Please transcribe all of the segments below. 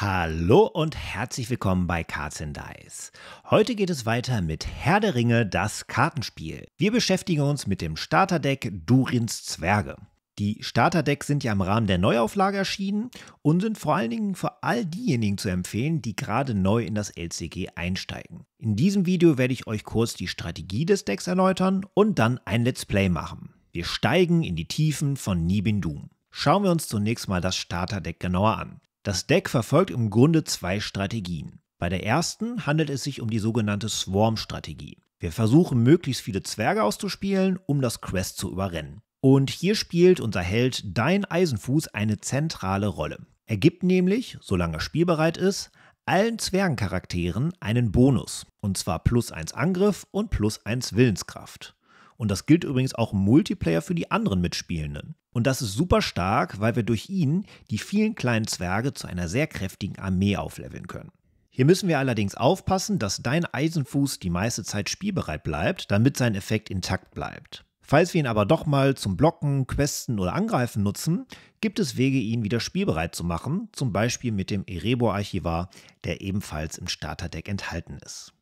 Hallo und herzlich willkommen bei Cards and Dice. Heute geht es weiter mit Herr der Ringe, das Kartenspiel. Wir beschäftigen uns mit dem Starterdeck Durins Zwerge. Die Starterdecks sind ja im Rahmen der Neuauflage erschienen und sind vor allen Dingen für all diejenigen zu empfehlen, die gerade neu in das LCG einsteigen. In diesem Video werde ich euch kurz die Strategie des Decks erläutern und dann ein Let's Play machen. Wir steigen in die Tiefen von Nibin. Schauen wir uns zunächst mal das Starterdeck genauer an. Das Deck verfolgt im Grunde zwei Strategien. Bei der ersten handelt es sich um die sogenannte Swarm-Strategie. Wir versuchen möglichst viele Zwerge auszuspielen, um das Quest zu überrennen. Und hier spielt unser Held Dein Eisenfuß eine zentrale Rolle. Er gibt nämlich, solange er spielbereit ist, allen Zwergencharakteren einen Bonus. Und zwar plus 1 Angriff und plus 1 Willenskraft. Und das gilt übrigens auch im Multiplayer für die anderen Mitspielenden. Und das ist super stark, weil wir durch ihn die vielen kleinen Zwerge zu einer sehr kräftigen Armee aufleveln können. Hier müssen wir allerdings aufpassen, dass dein Eisenfuß die meiste Zeit spielbereit bleibt, damit sein Effekt intakt bleibt. Falls wir ihn aber doch mal zum Blocken, Questen oder Angreifen nutzen, gibt es Wege, ihn wieder spielbereit zu machen, zum Beispiel mit dem Erebor-Archivar, der ebenfalls im Starterdeck enthalten ist.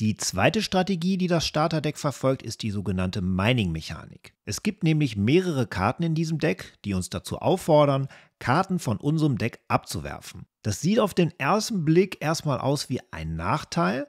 Die zweite Strategie, die das Starterdeck verfolgt, ist die sogenannte Mining-Mechanik. Es gibt nämlich mehrere Karten in diesem Deck, die uns dazu auffordern, Karten von unserem Deck abzuwerfen. Das sieht auf den ersten Blick erstmal aus wie ein Nachteil,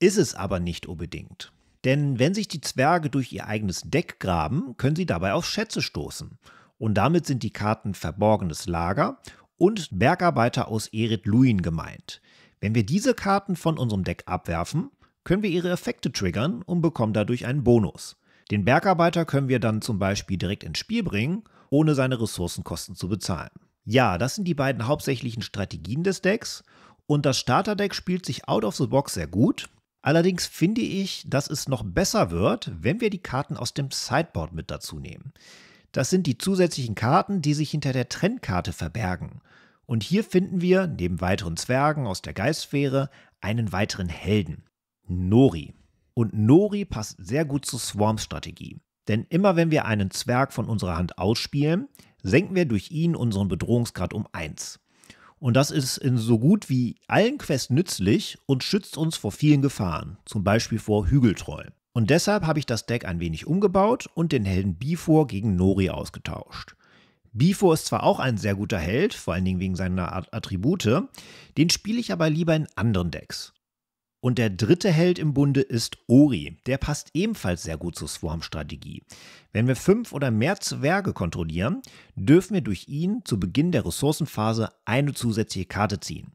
ist es aber nicht unbedingt. Denn wenn sich die Zwerge durch ihr eigenes Deck graben, können sie dabei auf Schätze stoßen. Und damit sind die Karten Verborgenes Lager und Bergarbeiter aus Erit Luin gemeint. Wenn wir diese Karten von unserem Deck abwerfen, können wir ihre Effekte triggern und bekommen dadurch einen Bonus. Den Bergarbeiter können wir dann zum Beispiel direkt ins Spiel bringen, ohne seine Ressourcenkosten zu bezahlen. Ja, das sind die beiden hauptsächlichen Strategien des Decks und das Starterdeck spielt sich out of the box sehr gut. Allerdings finde ich, dass es noch besser wird, wenn wir die Karten aus dem Sideboard mit dazu nehmen. Das sind die zusätzlichen Karten, die sich hinter der Trendkarte verbergen. Und hier finden wir, neben weiteren Zwergen aus der Geistsphäre, einen weiteren Helden. Nori. Und Nori passt sehr gut zur Swarm-Strategie. Denn immer wenn wir einen Zwerg von unserer Hand ausspielen, senken wir durch ihn unseren Bedrohungsgrad um 1. Und das ist in so gut wie allen Quests nützlich und schützt uns vor vielen Gefahren, zum Beispiel vor Hügeltrollen. Und deshalb habe ich das Deck ein wenig umgebaut und den Helden Bifor gegen Nori ausgetauscht. Bifor ist zwar auch ein sehr guter Held, vor allen Dingen wegen seiner Attribute, den spiele ich aber lieber in anderen Decks. Und der dritte Held im Bunde ist Ori. Der passt ebenfalls sehr gut zur Swarm-Strategie. Wenn wir fünf oder mehr Zwerge kontrollieren, dürfen wir durch ihn zu Beginn der Ressourcenphase eine zusätzliche Karte ziehen.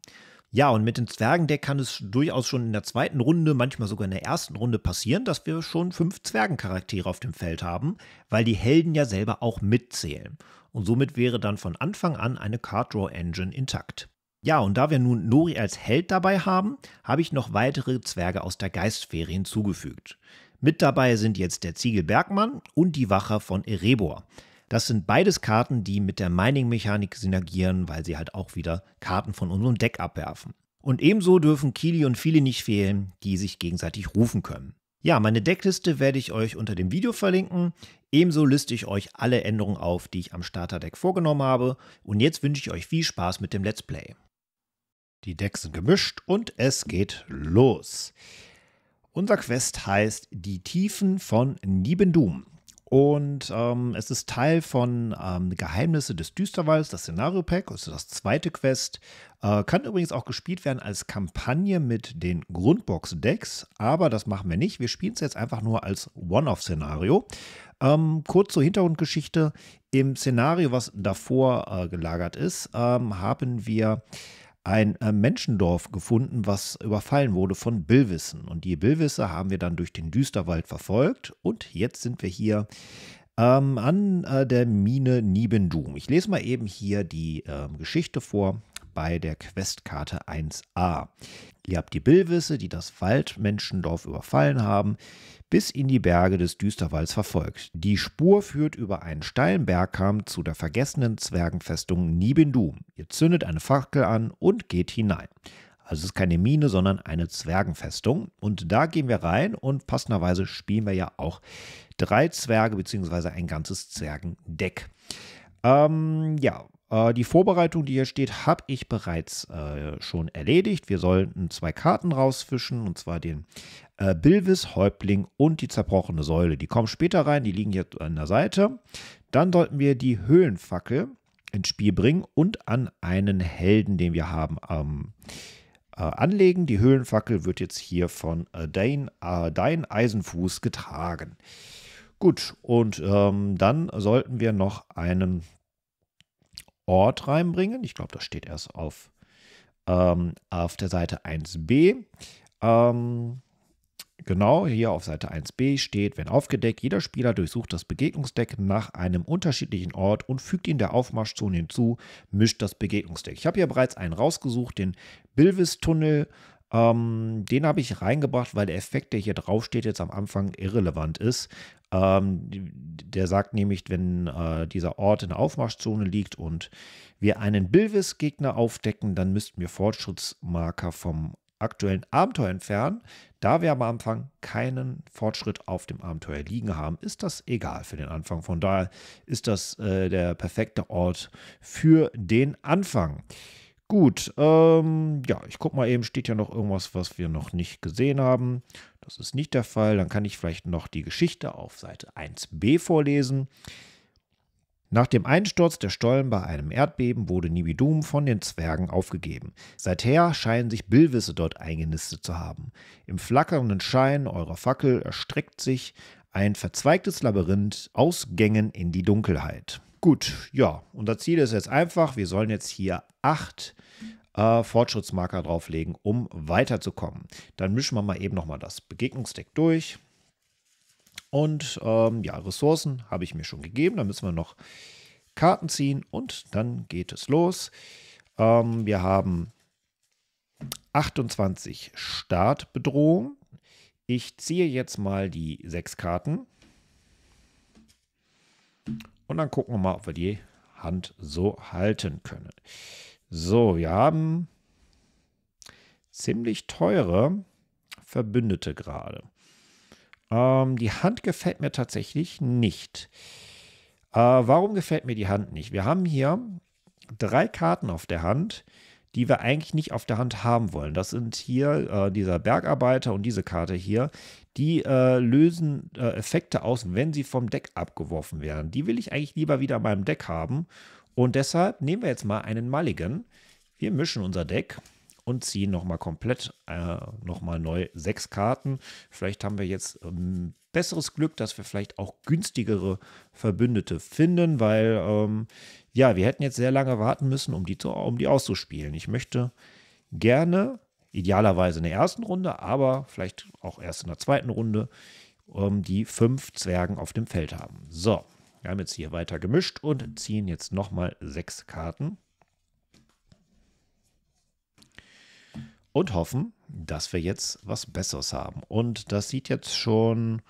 Ja, und mit dem Zwergendeck kann es durchaus schon in der zweiten Runde, manchmal sogar in der ersten Runde passieren, dass wir schon fünf Zwergencharaktere auf dem Feld haben, weil die Helden ja selber auch mitzählen. Und somit wäre dann von Anfang an eine Card Draw Engine intakt. Ja, und da wir nun Nori als Held dabei haben, habe ich noch weitere Zwerge aus der Geistsphäre hinzugefügt. Mit dabei sind jetzt der Ziegel Bergmann und die Wache von Erebor. Das sind beides Karten, die mit der Mining-Mechanik synergieren, weil sie halt auch wieder Karten von unserem Deck abwerfen. Und ebenso dürfen Kili und Fili nicht fehlen, die sich gegenseitig rufen können. Ja, meine Deckliste werde ich euch unter dem Video verlinken. Ebenso liste ich euch alle Änderungen auf, die ich am Starterdeck vorgenommen habe. Und jetzt wünsche ich euch viel Spaß mit dem Let's Play. Die Decks sind gemischt und es geht los. Unser Quest heißt Die Tiefen von Nibendum. Und ähm, es ist Teil von ähm, Geheimnisse des Düsterwalds, das Szenario-Pack, also das zweite Quest. Äh, kann übrigens auch gespielt werden als Kampagne mit den Grundbox-Decks, aber das machen wir nicht. Wir spielen es jetzt einfach nur als One-Off-Szenario. Ähm, kurz zur Hintergrundgeschichte. Im Szenario, was davor äh, gelagert ist, ähm, haben wir ein äh, Menschendorf gefunden, was überfallen wurde von Billwissen. Und die Billwisse haben wir dann durch den Düsterwald verfolgt. Und jetzt sind wir hier ähm, an äh, der Mine Nibendum. Ich lese mal eben hier die äh, Geschichte vor bei der Questkarte 1a. Ihr habt die Billwisse, die das Waldmenschendorf überfallen haben, bis in die Berge des Düsterwalds verfolgt. Die Spur führt über einen steilen Bergkamm zu der vergessenen Zwergenfestung Nibendum. Ihr zündet eine Fackel an und geht hinein. Also es ist keine Mine, sondern eine Zwergenfestung. Und da gehen wir rein und passenderweise spielen wir ja auch drei Zwerge bzw. ein ganzes Zwergendeck. Ähm, ja, die Vorbereitung, die hier steht, habe ich bereits äh, schon erledigt. Wir sollten zwei Karten rausfischen, und zwar den äh, Bilvis, Häuptling und die zerbrochene Säule. Die kommen später rein, die liegen jetzt an der Seite. Dann sollten wir die Höhlenfackel ins Spiel bringen und an einen Helden, den wir haben, ähm, äh, anlegen. Die Höhlenfackel wird jetzt hier von äh, Dein, äh, Dein Eisenfuß getragen. Gut, und ähm, dann sollten wir noch einen Ort reinbringen. Ich glaube, das steht erst auf, ähm, auf der Seite 1b. Ähm, Genau, hier auf Seite 1b steht, wenn aufgedeckt, jeder Spieler durchsucht das Begegnungsdeck nach einem unterschiedlichen Ort und fügt ihn der Aufmarschzone hinzu, mischt das Begegnungsdeck. Ich habe hier bereits einen rausgesucht, den Bilvis-Tunnel. Ähm, den habe ich reingebracht, weil der Effekt, der hier drauf steht, jetzt am Anfang irrelevant ist. Ähm, der sagt nämlich, wenn äh, dieser Ort in der Aufmarschzone liegt und wir einen Bilvis-Gegner aufdecken, dann müssten wir Fortschrittsmarker vom aktuellen Abenteuer entfernen. Da wir am Anfang keinen Fortschritt auf dem Abenteuer liegen haben, ist das egal für den Anfang. Von daher ist das äh, der perfekte Ort für den Anfang. Gut, ähm, ja, ich gucke mal eben, steht ja noch irgendwas, was wir noch nicht gesehen haben. Das ist nicht der Fall. Dann kann ich vielleicht noch die Geschichte auf Seite 1b vorlesen. Nach dem Einsturz der Stollen bei einem Erdbeben wurde Nibidum von den Zwergen aufgegeben. Seither scheinen sich Billwisse dort eingenistet zu haben. Im flackernden Schein eurer Fackel erstreckt sich ein verzweigtes Labyrinth aus Gängen in die Dunkelheit. Gut, ja, unser Ziel ist jetzt einfach, wir sollen jetzt hier acht äh, Fortschrittsmarker drauflegen, um weiterzukommen. Dann mischen wir mal eben nochmal das Begegnungsdeck durch. Und ähm, ja, Ressourcen habe ich mir schon gegeben. Da müssen wir noch Karten ziehen und dann geht es los. Ähm, wir haben 28 Startbedrohung. Ich ziehe jetzt mal die sechs Karten. Und dann gucken wir mal, ob wir die Hand so halten können. So, wir haben ziemlich teure Verbündete gerade. Ähm, die Hand gefällt mir tatsächlich nicht. Äh, warum gefällt mir die Hand nicht? Wir haben hier drei Karten auf der Hand, die wir eigentlich nicht auf der Hand haben wollen. Das sind hier äh, dieser Bergarbeiter und diese Karte hier. Die äh, lösen äh, Effekte aus, wenn sie vom Deck abgeworfen werden. Die will ich eigentlich lieber wieder in meinem Deck haben. Und deshalb nehmen wir jetzt mal einen Mulligan. Wir mischen unser Deck und ziehen nochmal komplett äh, nochmal neu sechs Karten. Vielleicht haben wir jetzt ähm, besseres Glück, dass wir vielleicht auch günstigere Verbündete finden, weil ähm, ja, wir hätten jetzt sehr lange warten müssen, um die, zu, um die auszuspielen. Ich möchte gerne, idealerweise in der ersten Runde, aber vielleicht auch erst in der zweiten Runde, ähm, die fünf Zwergen auf dem Feld haben. So, wir haben jetzt hier weiter gemischt und ziehen jetzt nochmal sechs Karten. und hoffen, dass wir jetzt was Besseres haben. Und das sieht jetzt schon,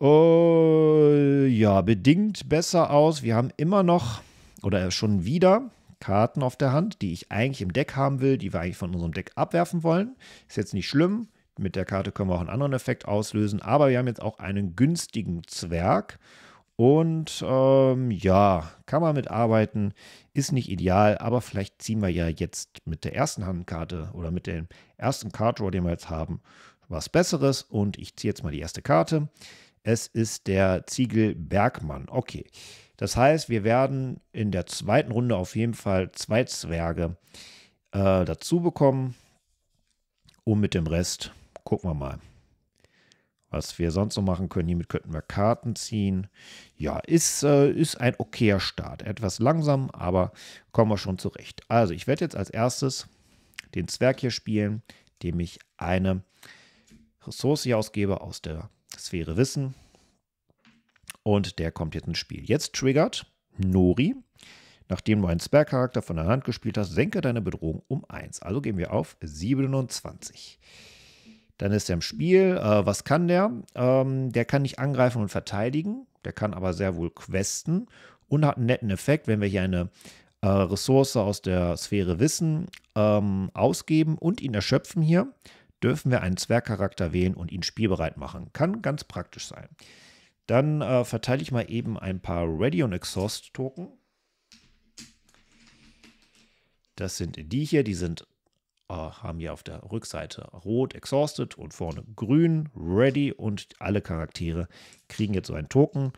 äh, ja, bedingt besser aus. Wir haben immer noch oder schon wieder Karten auf der Hand, die ich eigentlich im Deck haben will, die wir eigentlich von unserem Deck abwerfen wollen. Ist jetzt nicht schlimm. Mit der Karte können wir auch einen anderen Effekt auslösen. Aber wir haben jetzt auch einen günstigen Zwerg. Und ähm, ja, kann man mitarbeiten, ist nicht ideal, aber vielleicht ziehen wir ja jetzt mit der ersten Handkarte oder mit dem ersten Card Draw, den wir jetzt haben, was Besseres. Und ich ziehe jetzt mal die erste Karte. Es ist der Ziegel Bergmann. Okay. Das heißt, wir werden in der zweiten Runde auf jeden Fall zwei Zwerge äh, dazu bekommen. Und mit dem Rest gucken wir mal was wir sonst noch machen können. Hiermit könnten wir Karten ziehen. Ja, ist, äh, ist ein okayer Start. Etwas langsam, aber kommen wir schon zurecht. Also, ich werde jetzt als erstes den Zwerg hier spielen, dem ich eine Ressource hier ausgebe aus der Sphäre Wissen. Und der kommt jetzt ins Spiel. Jetzt triggert Nori. Nachdem du einen Zwergcharakter von der Hand gespielt hast, senke deine Bedrohung um 1. Also gehen wir auf 27. Dann ist er im Spiel. Äh, was kann der? Ähm, der kann nicht angreifen und verteidigen. Der kann aber sehr wohl questen und hat einen netten Effekt, wenn wir hier eine äh, Ressource aus der Sphäre Wissen ähm, ausgeben und ihn erschöpfen hier, dürfen wir einen Zwergcharakter wählen und ihn spielbereit machen. Kann ganz praktisch sein. Dann äh, verteile ich mal eben ein paar Ready und Exhaust Token. Das sind die hier, die sind äh, haben hier auf der Rückseite rot exhausted und vorne grün ready und alle Charaktere kriegen jetzt so einen Token.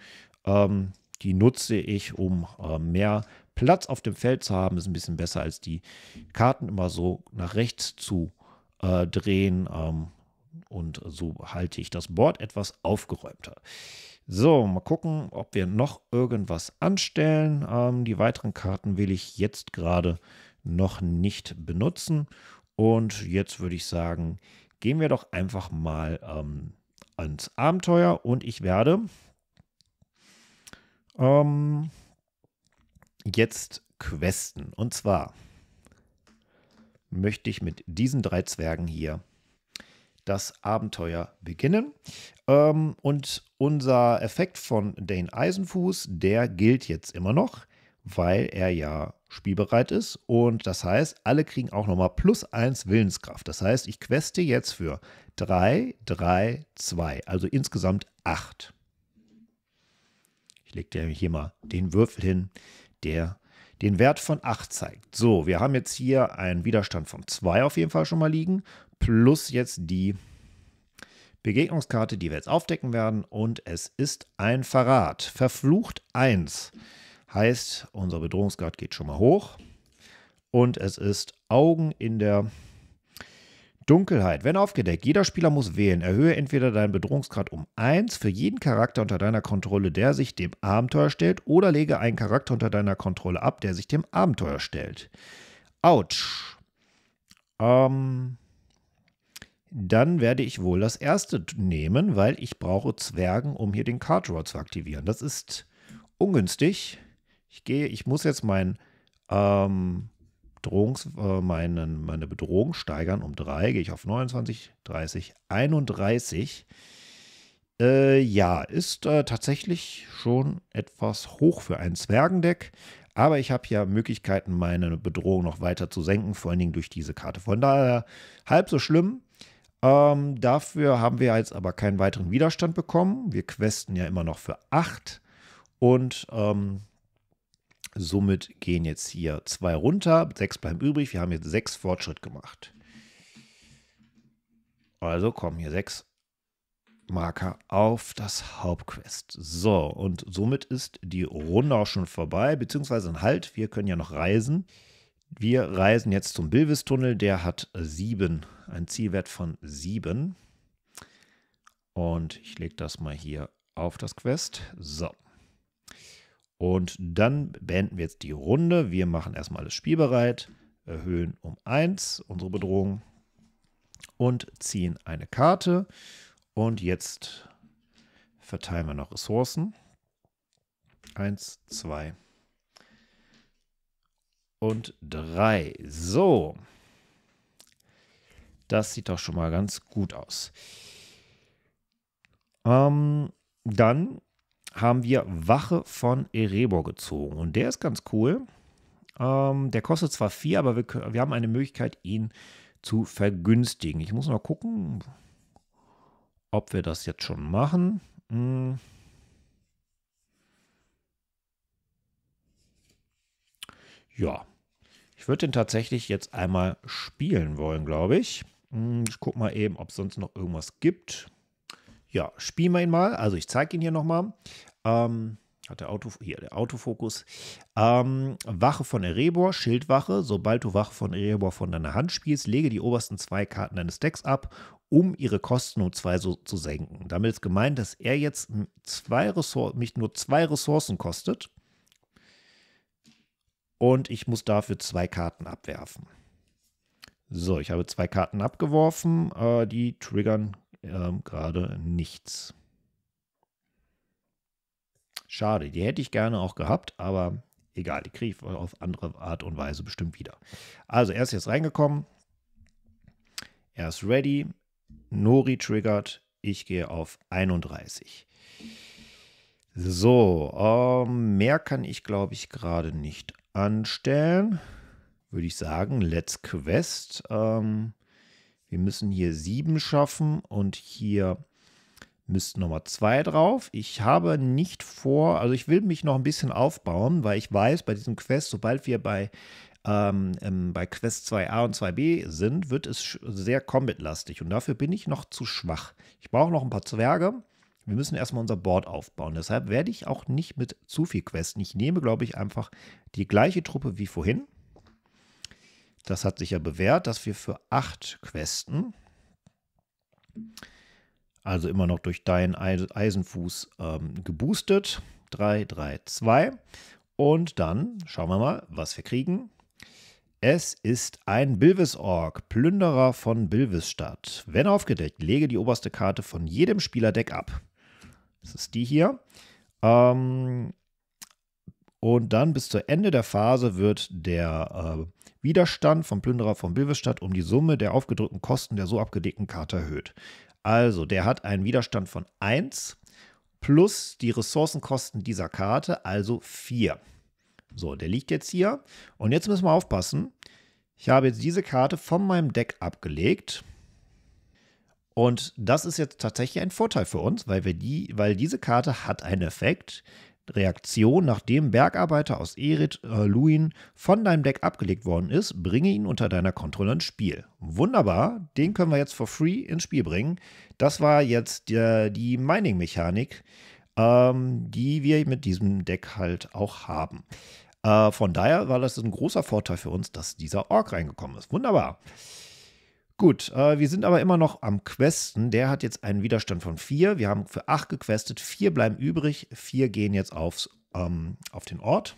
Ähm, die nutze ich, um äh, mehr Platz auf dem Feld zu haben. Ist ein bisschen besser als die Karten immer so nach rechts zu äh, drehen. Ähm, und so halte ich das Board etwas aufgeräumter. So, mal gucken, ob wir noch irgendwas anstellen. Ähm, die weiteren Karten will ich jetzt gerade noch nicht benutzen. Und jetzt würde ich sagen, gehen wir doch einfach mal ähm, ans Abenteuer und ich werde ähm, jetzt questen. Und zwar möchte ich mit diesen drei Zwergen hier das Abenteuer beginnen. Ähm, und unser Effekt von Dane Eisenfuß, der gilt jetzt immer noch, weil er ja spielbereit ist. Und das heißt, alle kriegen auch nochmal plus 1 Willenskraft. Das heißt, ich queste jetzt für 3, 3, 2, also insgesamt 8. Ich lege dir hier mal den Würfel hin, der den Wert von 8 zeigt. So, wir haben jetzt hier einen Widerstand von 2 auf jeden Fall schon mal liegen, plus jetzt die Begegnungskarte, die wir jetzt aufdecken werden. Und es ist ein Verrat. Verflucht 1. Heißt, unser Bedrohungsgrad geht schon mal hoch. Und es ist Augen in der Dunkelheit. Wenn aufgedeckt, jeder Spieler muss wählen. Erhöhe entweder deinen Bedrohungsgrad um 1 für jeden Charakter unter deiner Kontrolle, der sich dem Abenteuer stellt, oder lege einen Charakter unter deiner Kontrolle ab, der sich dem Abenteuer stellt. Autsch. Ähm, dann werde ich wohl das erste nehmen, weil ich brauche Zwergen, um hier den Card Draw zu aktivieren. Das ist ungünstig. Ich gehe, ich muss jetzt mein, ähm, Drohungs, äh, meinen, meine Bedrohung steigern um 3. Gehe ich auf 29, 30, 31. Äh, ja, ist äh, tatsächlich schon etwas hoch für ein Zwergendeck. Aber ich habe ja Möglichkeiten, meine Bedrohung noch weiter zu senken, vor allen Dingen durch diese Karte. Von daher halb so schlimm. Ähm, dafür haben wir jetzt aber keinen weiteren Widerstand bekommen. Wir questen ja immer noch für 8. Und ähm, Somit gehen jetzt hier zwei runter, sechs bleiben übrig. Wir haben jetzt sechs Fortschritt gemacht. Also kommen hier sechs Marker auf das Hauptquest. So, und somit ist die Runde auch schon vorbei, beziehungsweise ein Halt. Wir können ja noch reisen. Wir reisen jetzt zum Bilvis-Tunnel. Der hat sieben, einen Zielwert von sieben. Und ich lege das mal hier auf das Quest. So. Und dann beenden wir jetzt die Runde. Wir machen erstmal alles spielbereit, erhöhen um 1 unsere Bedrohung und ziehen eine Karte. Und jetzt verteilen wir noch Ressourcen. 1, 2 und 3. So. Das sieht doch schon mal ganz gut aus. Ähm, dann haben wir Wache von Erebor gezogen. Und der ist ganz cool. Ähm, der kostet zwar 4, aber wir, wir haben eine Möglichkeit, ihn zu vergünstigen. Ich muss noch gucken, ob wir das jetzt schon machen. Hm. Ja, ich würde den tatsächlich jetzt einmal spielen wollen, glaube ich. Hm, ich gucke mal eben, ob es sonst noch irgendwas gibt. Ja, spielen wir ihn mal. Also ich zeige ihn hier nochmal. Ähm, hat der Auto, hier der Autofokus. Ähm, Wache von Erebor, Schildwache. Sobald du Wache von Erebor von deiner Hand spielst, lege die obersten zwei Karten deines Decks ab, um ihre Kosten um zwei so zu senken. Damit ist gemeint, dass er jetzt zwei mich nur zwei Ressourcen kostet. Und ich muss dafür zwei Karten abwerfen. So, ich habe zwei Karten abgeworfen. Äh, die triggern ähm, gerade nichts. Schade, die hätte ich gerne auch gehabt, aber egal, die kriege ich auf andere Art und Weise bestimmt wieder. Also er ist jetzt reingekommen. Er ist ready. Nori triggert. Ich gehe auf 31. So, ähm, mehr kann ich, glaube ich, gerade nicht anstellen. Würde ich sagen, let's quest. Ähm, wir müssen hier sieben schaffen und hier müssten nochmal zwei drauf. Ich habe nicht vor, also ich will mich noch ein bisschen aufbauen, weil ich weiß, bei diesem Quest, sobald wir bei ähm, ähm, bei Quest 2a und 2b sind, wird es sehr Combat-lastig und dafür bin ich noch zu schwach. Ich brauche noch ein paar Zwerge. Wir müssen erstmal unser Board aufbauen. Deshalb werde ich auch nicht mit zu viel questen. Ich nehme, glaube ich, einfach die gleiche Truppe wie vorhin. Das hat sich ja bewährt, dass wir für acht Questen, also immer noch durch deinen Eisenfuß ähm, geboostet, 3, 3, 2. Und dann schauen wir mal, was wir kriegen. Es ist ein Bilvis-Org, Plünderer von Bilvisstadt. Wenn aufgedeckt, lege die oberste Karte von jedem Spielerdeck ab. Das ist die hier. Ähm, und dann bis zu Ende der Phase wird der äh, Widerstand vom Plünderer von Bilvisstadt um die Summe der aufgedrückten Kosten der so abgedeckten Karte erhöht. Also, der hat einen Widerstand von 1 plus die Ressourcenkosten dieser Karte, also 4. So, der liegt jetzt hier. Und jetzt müssen wir aufpassen. Ich habe jetzt diese Karte von meinem Deck abgelegt. Und das ist jetzt tatsächlich ein Vorteil für uns, weil, wir die, weil diese Karte hat einen Effekt. Reaktion, nachdem Bergarbeiter aus Erit äh, Luin von deinem Deck abgelegt worden ist, bringe ihn unter deiner Kontrolle ins Spiel. Wunderbar, den können wir jetzt for free ins Spiel bringen. Das war jetzt äh, die Mining-Mechanik, ähm, die wir mit diesem Deck halt auch haben. Äh, von daher war das ein großer Vorteil für uns, dass dieser Ork reingekommen ist. Wunderbar. Gut, äh, wir sind aber immer noch am Questen. Der hat jetzt einen Widerstand von 4. Wir haben für 8 gequestet. 4 bleiben übrig. 4 gehen jetzt aufs, ähm, auf den Ort.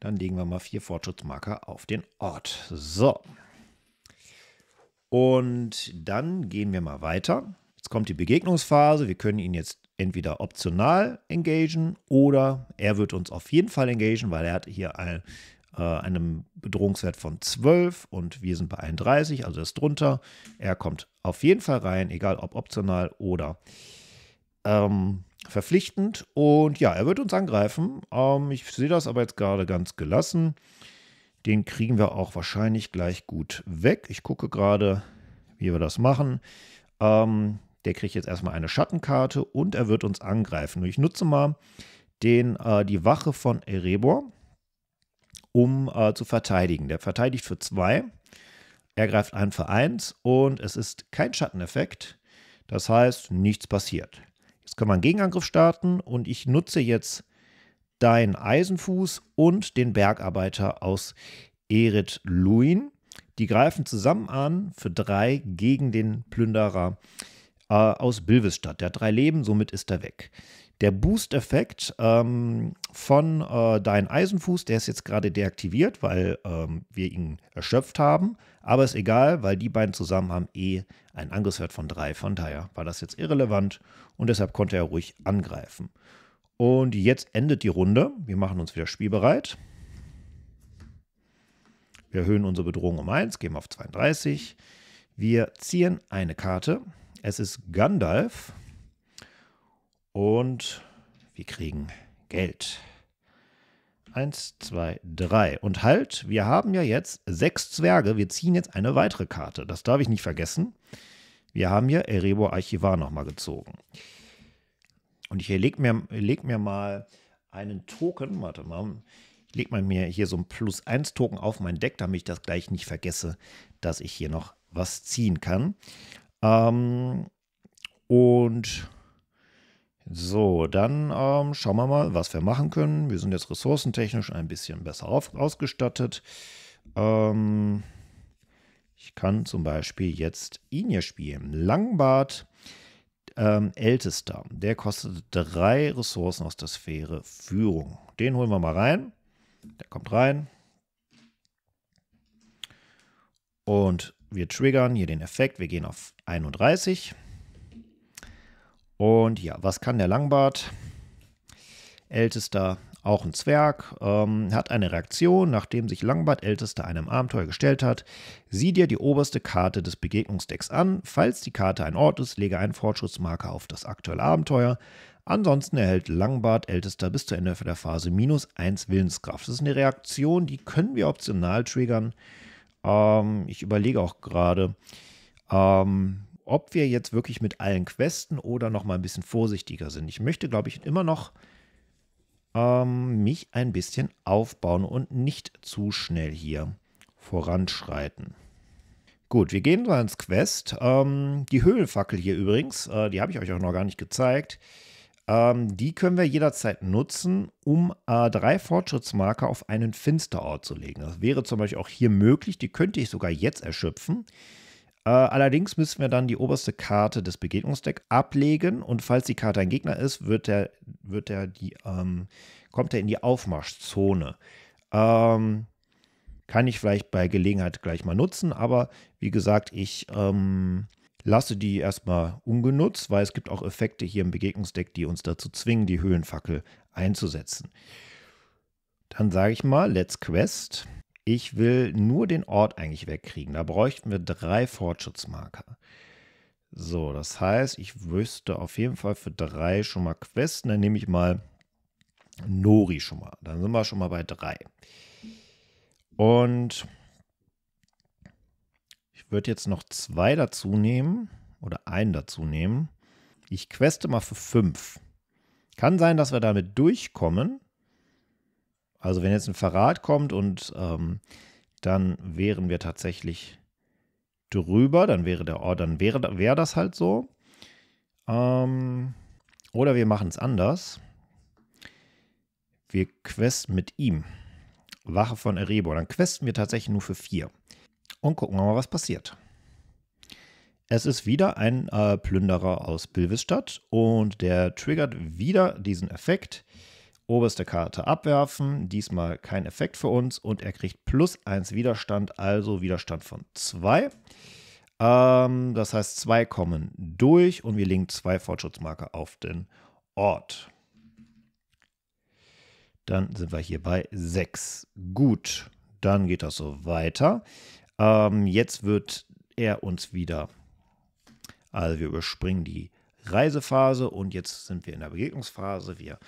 Dann legen wir mal 4 Fortschrittsmarker auf den Ort. So. Und dann gehen wir mal weiter. Jetzt kommt die Begegnungsphase. Wir können ihn jetzt entweder optional engagen oder er wird uns auf jeden Fall engagen, weil er hat hier ein, äh, einen Bedrohungswert von 12 und wir sind bei 31, also ist drunter. Er kommt auf jeden Fall rein, egal ob optional oder ähm, verpflichtend. Und ja, er wird uns angreifen. Ähm, ich sehe das aber jetzt gerade ganz gelassen. Den kriegen wir auch wahrscheinlich gleich gut weg. Ich gucke gerade, wie wir das machen. Ähm, der kriegt jetzt erstmal eine Schattenkarte und er wird uns angreifen. Ich nutze mal den, äh, die Wache von Erebor, um äh, zu verteidigen. Der verteidigt für zwei. Er greift ein für eins und es ist kein Schatteneffekt. Das heißt, nichts passiert. Jetzt können wir einen Gegenangriff starten und ich nutze jetzt deinen Eisenfuß und den Bergarbeiter aus Erit Luin. Die greifen zusammen an für drei gegen den Plünderer äh, aus Bilvisstadt. Der hat drei Leben, somit ist er weg. Der Boost-Effekt ähm, von äh, Dein Eisenfuß, der ist jetzt gerade deaktiviert, weil ähm, wir ihn erschöpft haben. Aber ist egal, weil die beiden zusammen haben eh einen Angriffswert von 3. Von daher war das jetzt irrelevant und deshalb konnte er ruhig angreifen. Und jetzt endet die Runde. Wir machen uns wieder spielbereit. Wir erhöhen unsere Bedrohung um 1, gehen auf 32. Wir ziehen eine Karte. Es ist Gandalf. Und wir kriegen Geld. Eins, zwei, drei. Und halt, wir haben ja jetzt sechs Zwerge. Wir ziehen jetzt eine weitere Karte. Das darf ich nicht vergessen. Wir haben hier Erebor Archivar nochmal gezogen. Und ich lege mir, leg mir mal einen Token, warte mal, ich lege mal mir hier so ein Plus 1 Token auf mein Deck, damit ich das gleich nicht vergesse, dass ich hier noch was ziehen kann. Ähm, und so, dann ähm, schauen wir mal, was wir machen können. Wir sind jetzt ressourcentechnisch ein bisschen besser auf, ausgestattet. Ähm, ich kann zum Beispiel jetzt ihn hier spielen. Langbart, ähm, Ältester. Der kostet drei Ressourcen aus der Sphäre Führung. Den holen wir mal rein. Der kommt rein. Und wir triggern hier den Effekt. Wir gehen auf 31. Und ja, was kann der Langbart? Ältester, auch ein Zwerg, ähm, hat eine Reaktion, nachdem sich Langbart Ältester einem Abenteuer gestellt hat. Sieh dir die oberste Karte des Begegnungsdecks an. Falls die Karte ein Ort ist, lege einen Fortschrittsmarker auf das aktuelle Abenteuer. Ansonsten erhält Langbart Ältester bis zu Ende der Phase minus 1 Willenskraft. Das ist eine Reaktion, die können wir optional triggern. Ähm, ich überlege auch gerade, ähm, ob wir jetzt wirklich mit allen Questen oder noch mal ein bisschen vorsichtiger sind. Ich möchte, glaube ich, immer noch ähm, mich ein bisschen aufbauen und nicht zu schnell hier voranschreiten. Gut, wir gehen mal ins Quest. Ähm, die Höhlenfackel hier übrigens, äh, die habe ich euch auch noch gar nicht gezeigt. Ähm, die können wir jederzeit nutzen, um äh, drei Fortschrittsmarker auf einen Finsterort zu legen. Das wäre zum Beispiel auch hier möglich. Die könnte ich sogar jetzt erschöpfen. Äh, allerdings müssen wir dann die oberste Karte des Begegnungsdecks ablegen und falls die Karte ein Gegner ist, wird der, wird der die, ähm, kommt er in die Aufmarschzone. Ähm, kann ich vielleicht bei Gelegenheit gleich mal nutzen, aber wie gesagt, ich ähm, lasse die erstmal ungenutzt, weil es gibt auch Effekte hier im Begegnungsdeck, die uns dazu zwingen, die Höhenfackel einzusetzen. Dann sage ich mal, let's quest. Ich will nur den Ort eigentlich wegkriegen. Da bräuchten wir drei Fortschrittsmarker. So, das heißt, ich wüsste auf jeden Fall für drei schon mal questen. Dann nehme ich mal Nori schon mal. Dann sind wir schon mal bei drei. Und ich würde jetzt noch zwei dazu nehmen oder einen dazu nehmen. Ich queste mal für fünf. Kann sein, dass wir damit durchkommen. Also wenn jetzt ein Verrat kommt und ähm, dann wären wir tatsächlich drüber, dann wäre der Ort, dann wäre, wäre das halt so. Ähm, oder wir machen es anders. Wir questen mit ihm. Wache von Erebo. Dann questen wir tatsächlich nur für vier. Und gucken wir mal, was passiert. Es ist wieder ein äh, Plünderer aus Bilvisstadt und der triggert wieder diesen Effekt. Oberste Karte abwerfen, diesmal kein Effekt für uns und er kriegt plus 1 Widerstand, also Widerstand von 2. Ähm, das heißt, zwei kommen durch und wir legen zwei Fortschrittsmarker auf den Ort. Dann sind wir hier bei 6. Gut, dann geht das so weiter. Ähm, jetzt wird er uns wieder, also wir überspringen die Reisephase und jetzt sind wir in der Begegnungsphase. Wir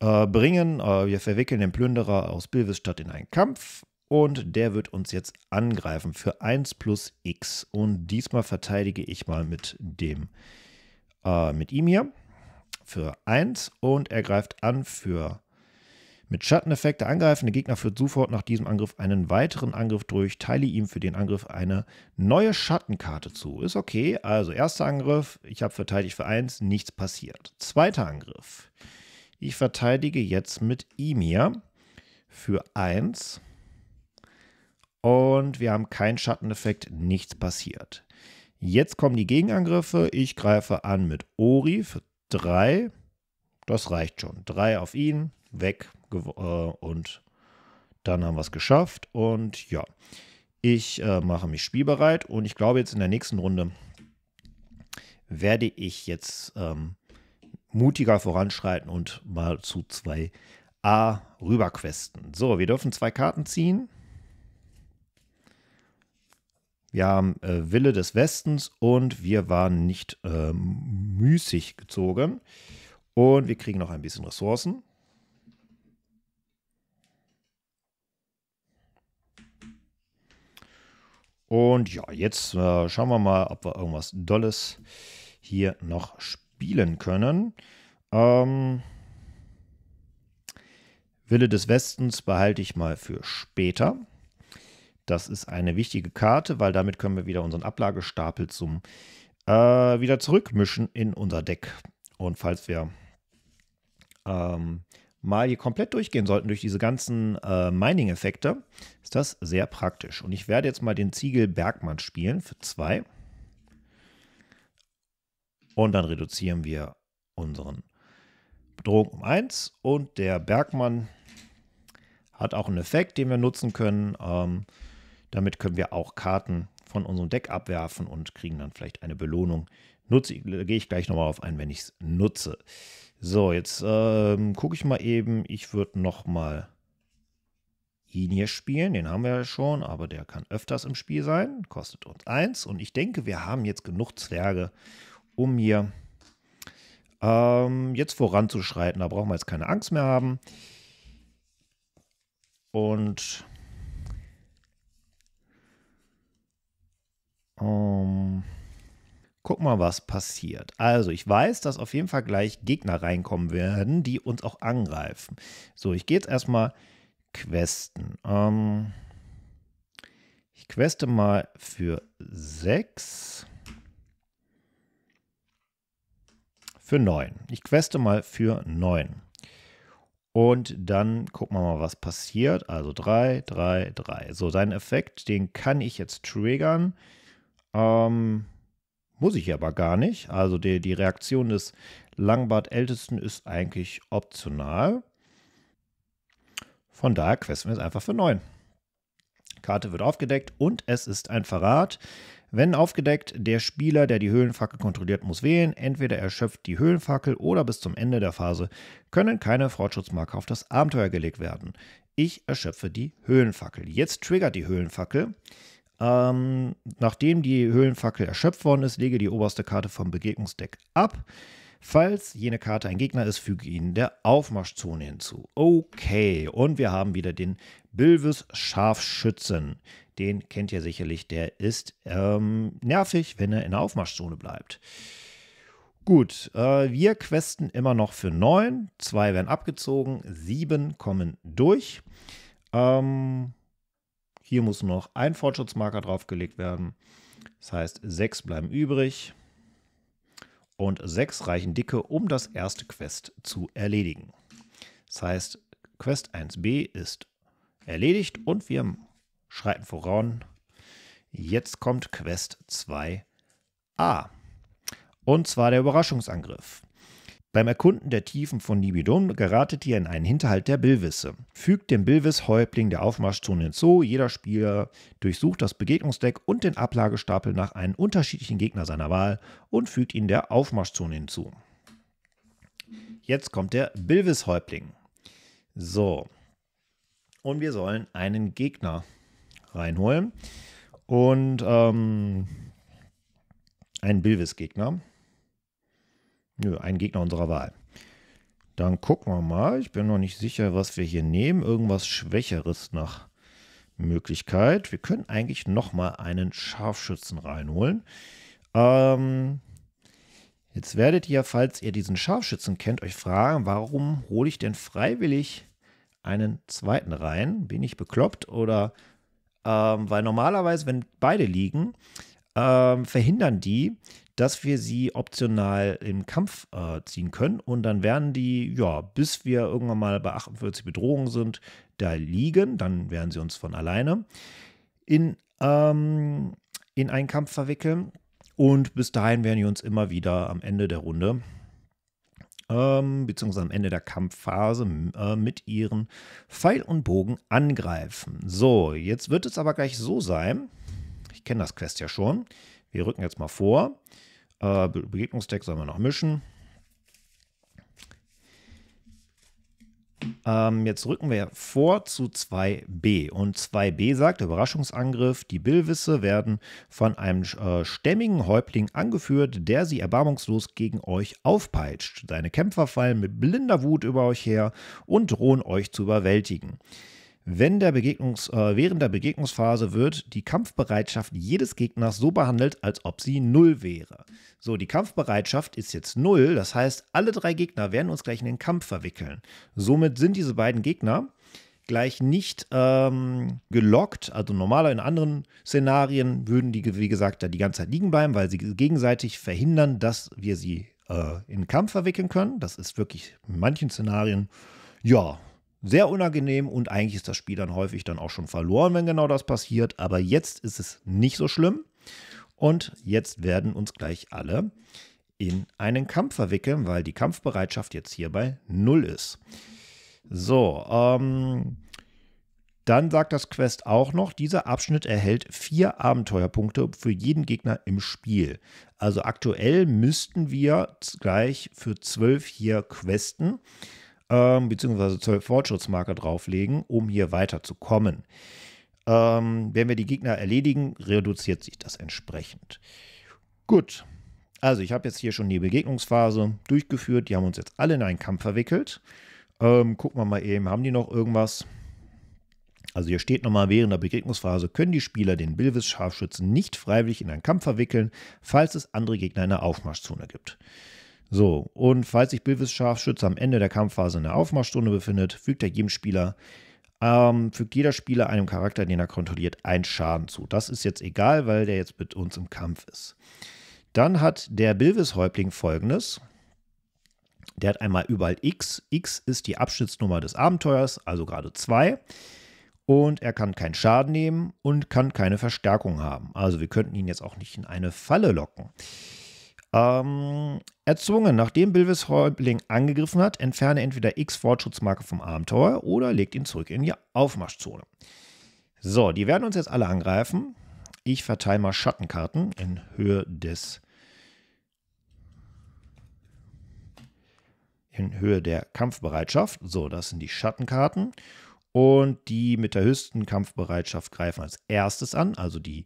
äh, bringen, äh, wir verwickeln den Plünderer aus Bilvisstadt in einen Kampf und der wird uns jetzt angreifen für 1 plus x. Und diesmal verteidige ich mal mit dem, äh, mit ihm hier für 1 und er greift an für mit Schatteneffekt, der angreifende Gegner führt sofort nach diesem Angriff einen weiteren Angriff durch. Teile ihm für den Angriff eine neue Schattenkarte zu. Ist okay. Also erster Angriff, ich habe verteidigt für 1, nichts passiert. Zweiter Angriff. Ich verteidige jetzt mit hier für 1. Und wir haben keinen Schatteneffekt, nichts passiert. Jetzt kommen die Gegenangriffe. Ich greife an mit Ori für 3. Das reicht schon. 3 auf ihn, weg, äh, und dann haben wir es geschafft. Und ja, ich äh, mache mich spielbereit und ich glaube jetzt in der nächsten Runde werde ich jetzt ähm, mutiger voranschreiten und mal zu 2a rüberquesten. So, wir dürfen zwei Karten ziehen. Wir haben äh, Wille des Westens und wir waren nicht äh, müßig gezogen. Und wir kriegen noch ein bisschen Ressourcen. Und ja, jetzt äh, schauen wir mal, ob wir irgendwas Dolles hier noch spielen können. Ähm, Wille des Westens behalte ich mal für später. Das ist eine wichtige Karte, weil damit können wir wieder unseren Ablagestapel zum äh, wieder zurückmischen in unser Deck. Und falls wir ähm, mal hier komplett durchgehen sollten durch diese ganzen äh, Mining-Effekte, ist das sehr praktisch. Und ich werde jetzt mal den Ziegel Bergmann spielen für zwei. Und dann reduzieren wir unseren Bedrohung um 1. Und der Bergmann hat auch einen Effekt, den wir nutzen können. Ähm, damit können wir auch Karten von unserem Deck abwerfen und kriegen dann vielleicht eine Belohnung. Nutze, gehe ich gleich nochmal auf ein, wenn ich es nutze. So, jetzt ähm, gucke ich mal eben. Ich würde nochmal ihn hier spielen. Den haben wir ja schon, aber der kann öfters im Spiel sein. Kostet uns eins. Und ich denke, wir haben jetzt genug Zwerge, um hier ähm, jetzt voranzuschreiten. Da brauchen wir jetzt keine Angst mehr haben. Und ähm, Guck mal, was passiert. Also, ich weiß, dass auf jeden Fall gleich Gegner reinkommen werden, die uns auch angreifen. So, ich gehe jetzt erstmal questen. Ähm, ich queste mal für 6. Für 9. Ich queste mal für 9. Und dann gucken wir mal, was passiert. Also 3, 3, 3. So, seinen Effekt, den kann ich jetzt triggern. Ähm, muss ich aber gar nicht. Also die, die Reaktion des Langbart-Ältesten ist eigentlich optional. Von daher questen wir es einfach für 9. Karte wird aufgedeckt und es ist ein Verrat. Wenn aufgedeckt, der Spieler, der die Höhlenfackel kontrolliert, muss wählen. Entweder er schöpft die Höhlenfackel oder bis zum Ende der Phase können keine Fortschrittsmarker auf das Abenteuer gelegt werden. Ich erschöpfe die Höhlenfackel. Jetzt triggert die Höhlenfackel. Ähm, nachdem die Höhlenfackel erschöpft worden ist, lege die oberste Karte vom Begegnungsdeck ab. Falls jene Karte ein Gegner ist, füge ihn der Aufmarschzone hinzu. Okay, und wir haben wieder den Bilvis Scharfschützen. Den kennt ihr sicherlich, der ist ähm, nervig, wenn er in der Aufmarschzone bleibt. Gut, äh, wir questen immer noch für 9. Zwei werden abgezogen, sieben kommen durch. Ähm, hier muss noch ein Fortschrittsmarker draufgelegt werden. Das heißt, sechs bleiben übrig. Und sechs reichen dicke, um das erste Quest zu erledigen. Das heißt, Quest 1b ist erledigt und wir schreiten voran. Jetzt kommt Quest 2a. Und zwar der Überraschungsangriff. Beim Erkunden der Tiefen von Nibidum geratet ihr in einen Hinterhalt der Bilwisse. Fügt dem Bilwis-Häuptling der Aufmarschzone hinzu. Jeder Spieler durchsucht das Begegnungsdeck und den Ablagestapel nach einem unterschiedlichen Gegner seiner Wahl und fügt ihn der Aufmarschzone hinzu. Jetzt kommt der Bilwis-Häuptling. So. Und wir sollen einen Gegner reinholen. Und ähm, einen Bilwis-Gegner. Nö, ein Gegner unserer Wahl. Dann gucken wir mal. Ich bin noch nicht sicher, was wir hier nehmen. Irgendwas Schwächeres nach Möglichkeit. Wir können eigentlich nochmal einen Scharfschützen reinholen. Ähm, jetzt werdet ihr, falls ihr diesen Scharfschützen kennt, euch fragen, warum hole ich denn freiwillig einen zweiten rein? Bin ich bekloppt oder ähm, weil normalerweise, wenn beide liegen, ähm, verhindern die, dass wir sie optional im Kampf äh, ziehen können. Und dann werden die, ja, bis wir irgendwann mal bei 48 Bedrohungen sind, da liegen. Dann werden sie uns von alleine in, ähm, in einen Kampf verwickeln. Und bis dahin werden die uns immer wieder am Ende der Runde, ähm, beziehungsweise am Ende der Kampfphase, äh, mit ihren Pfeil und Bogen angreifen. So, jetzt wird es aber gleich so sein. Ich kenne das Quest ja schon. Wir rücken jetzt mal vor. Äh, Begegnungsdeck sollen wir noch mischen. Ähm, jetzt rücken wir vor zu 2b. Und 2b sagt, Überraschungsangriff, die Billwisse werden von einem äh, stämmigen Häuptling angeführt, der sie erbarmungslos gegen euch aufpeitscht. Seine Kämpfer fallen mit blinder Wut über euch her und drohen euch zu überwältigen. Wenn der Begegnungs, äh, während der Begegnungsphase wird die Kampfbereitschaft jedes Gegners so behandelt, als ob sie null wäre. So, die Kampfbereitschaft ist jetzt null, das heißt, alle drei Gegner werden uns gleich in den Kampf verwickeln. Somit sind diese beiden Gegner gleich nicht ähm, gelockt. Also normaler in anderen Szenarien würden die, wie gesagt, da die ganze Zeit liegen bleiben, weil sie gegenseitig verhindern, dass wir sie äh, in den Kampf verwickeln können. Das ist wirklich in manchen Szenarien, ja, sehr unangenehm und eigentlich ist das Spiel dann häufig dann auch schon verloren, wenn genau das passiert. Aber jetzt ist es nicht so schlimm. Und jetzt werden uns gleich alle in einen Kampf verwickeln, weil die Kampfbereitschaft jetzt hier bei null ist. So, ähm, dann sagt das Quest auch noch, dieser Abschnitt erhält vier Abenteuerpunkte für jeden Gegner im Spiel. Also aktuell müssten wir gleich für zwölf hier questen ähm, beziehungsweise 12 Fortschrittsmarker drauflegen, um hier weiterzukommen. Ähm, wenn wir die Gegner erledigen, reduziert sich das entsprechend. Gut, also ich habe jetzt hier schon die Begegnungsphase durchgeführt. Die haben uns jetzt alle in einen Kampf verwickelt. Ähm, gucken wir mal eben, haben die noch irgendwas? Also hier steht nochmal, während der Begegnungsphase können die Spieler den Bilvis-Scharfschützen nicht freiwillig in einen Kampf verwickeln, falls es andere Gegner in der Aufmarschzone gibt. So, und falls sich Bilvis Scharfschütze am Ende der Kampfphase in der Aufmarschstunde befindet, fügt er jedem Spieler, ähm, fügt jeder Spieler einem Charakter, den er kontrolliert, einen Schaden zu. Das ist jetzt egal, weil der jetzt mit uns im Kampf ist. Dann hat der Bilvis-Häuptling folgendes. Der hat einmal überall X. X ist die Abschnittsnummer des Abenteuers, also gerade 2. Und er kann keinen Schaden nehmen und kann keine Verstärkung haben. Also wir könnten ihn jetzt auch nicht in eine Falle locken. Ähm, erzwungen, nachdem Bilvis Häuptling angegriffen hat, entferne entweder X Fortschrittsmarke vom Abenteuer oder legt ihn zurück in die Aufmarschzone. So, die werden uns jetzt alle angreifen. Ich verteile mal Schattenkarten in Höhe des in Höhe der Kampfbereitschaft. So, das sind die Schattenkarten. Und die mit der höchsten Kampfbereitschaft greifen als erstes an, also die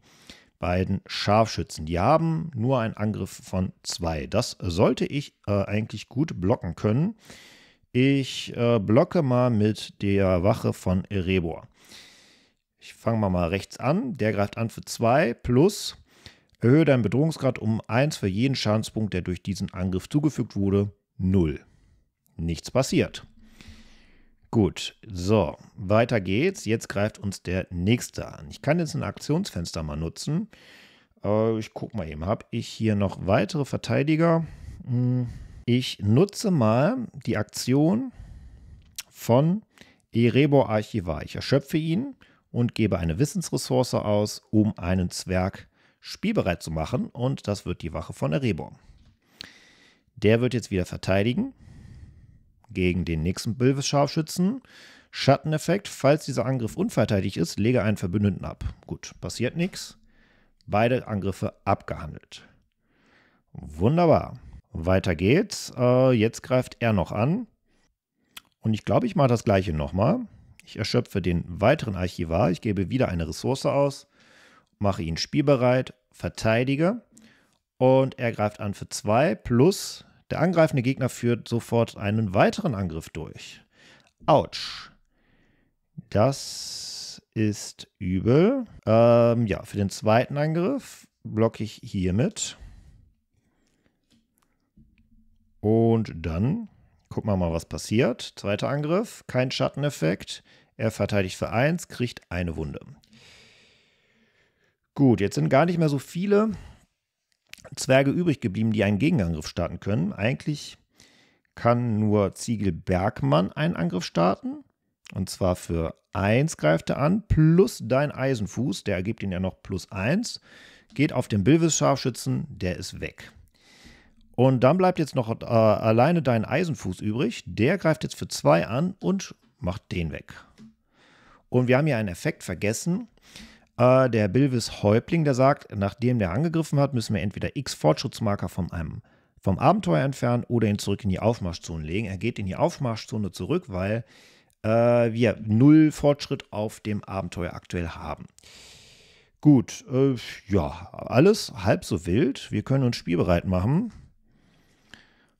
beiden Scharfschützen. Die haben nur einen Angriff von zwei. Das sollte ich äh, eigentlich gut blocken können. Ich äh, blocke mal mit der Wache von Erebor. Ich fange mal, mal rechts an. Der greift an für zwei plus erhöhe deinen Bedrohungsgrad um 1 für jeden Schadenspunkt, der durch diesen Angriff zugefügt wurde. 0. Nichts passiert. Gut, so, weiter geht's. Jetzt greift uns der nächste an. Ich kann jetzt ein Aktionsfenster mal nutzen. Äh, ich gucke mal eben, habe ich hier noch weitere Verteidiger? Hm, ich nutze mal die Aktion von Erebor Archivar. Ich erschöpfe ihn und gebe eine Wissensressource aus, um einen Zwerg spielbereit zu machen. Und das wird die Wache von Erebor. Der wird jetzt wieder verteidigen gegen den nächsten Bilvis-Scharfschützen. Schatteneffekt, falls dieser Angriff unverteidigt ist, lege einen Verbündeten ab. Gut, passiert nichts. Beide Angriffe abgehandelt. Wunderbar. Weiter geht's. Äh, jetzt greift er noch an. Und ich glaube, ich mache das gleiche nochmal. Ich erschöpfe den weiteren Archivar. Ich gebe wieder eine Ressource aus, mache ihn spielbereit, verteidige. Und er greift an für zwei plus der angreifende Gegner führt sofort einen weiteren Angriff durch. Autsch. Das ist übel. Ähm, ja, für den zweiten Angriff blocke ich hiermit. Und dann gucken wir mal, was passiert. Zweiter Angriff, kein Schatteneffekt. Er verteidigt für 1, kriegt eine Wunde. Gut, jetzt sind gar nicht mehr so viele Zwerge übrig geblieben, die einen Gegenangriff starten können. Eigentlich kann nur Ziegel Bergmann einen Angriff starten. Und zwar für 1 greift er an, plus dein Eisenfuß, der ergibt ihn ja noch plus 1. Geht auf den Bilvis-Scharfschützen, der ist weg. Und dann bleibt jetzt noch äh, alleine dein Eisenfuß übrig. Der greift jetzt für 2 an und macht den weg. Und wir haben hier einen Effekt vergessen. Äh, der Bilvis Häuptling, der sagt, nachdem der angegriffen hat, müssen wir entweder X Fortschrittsmarker vom, einem, vom Abenteuer entfernen oder ihn zurück in die Aufmarschzone legen. Er geht in die Aufmarschzone zurück, weil äh, wir null Fortschritt auf dem Abenteuer aktuell haben. Gut, äh, ja, alles halb so wild. Wir können uns spielbereit machen.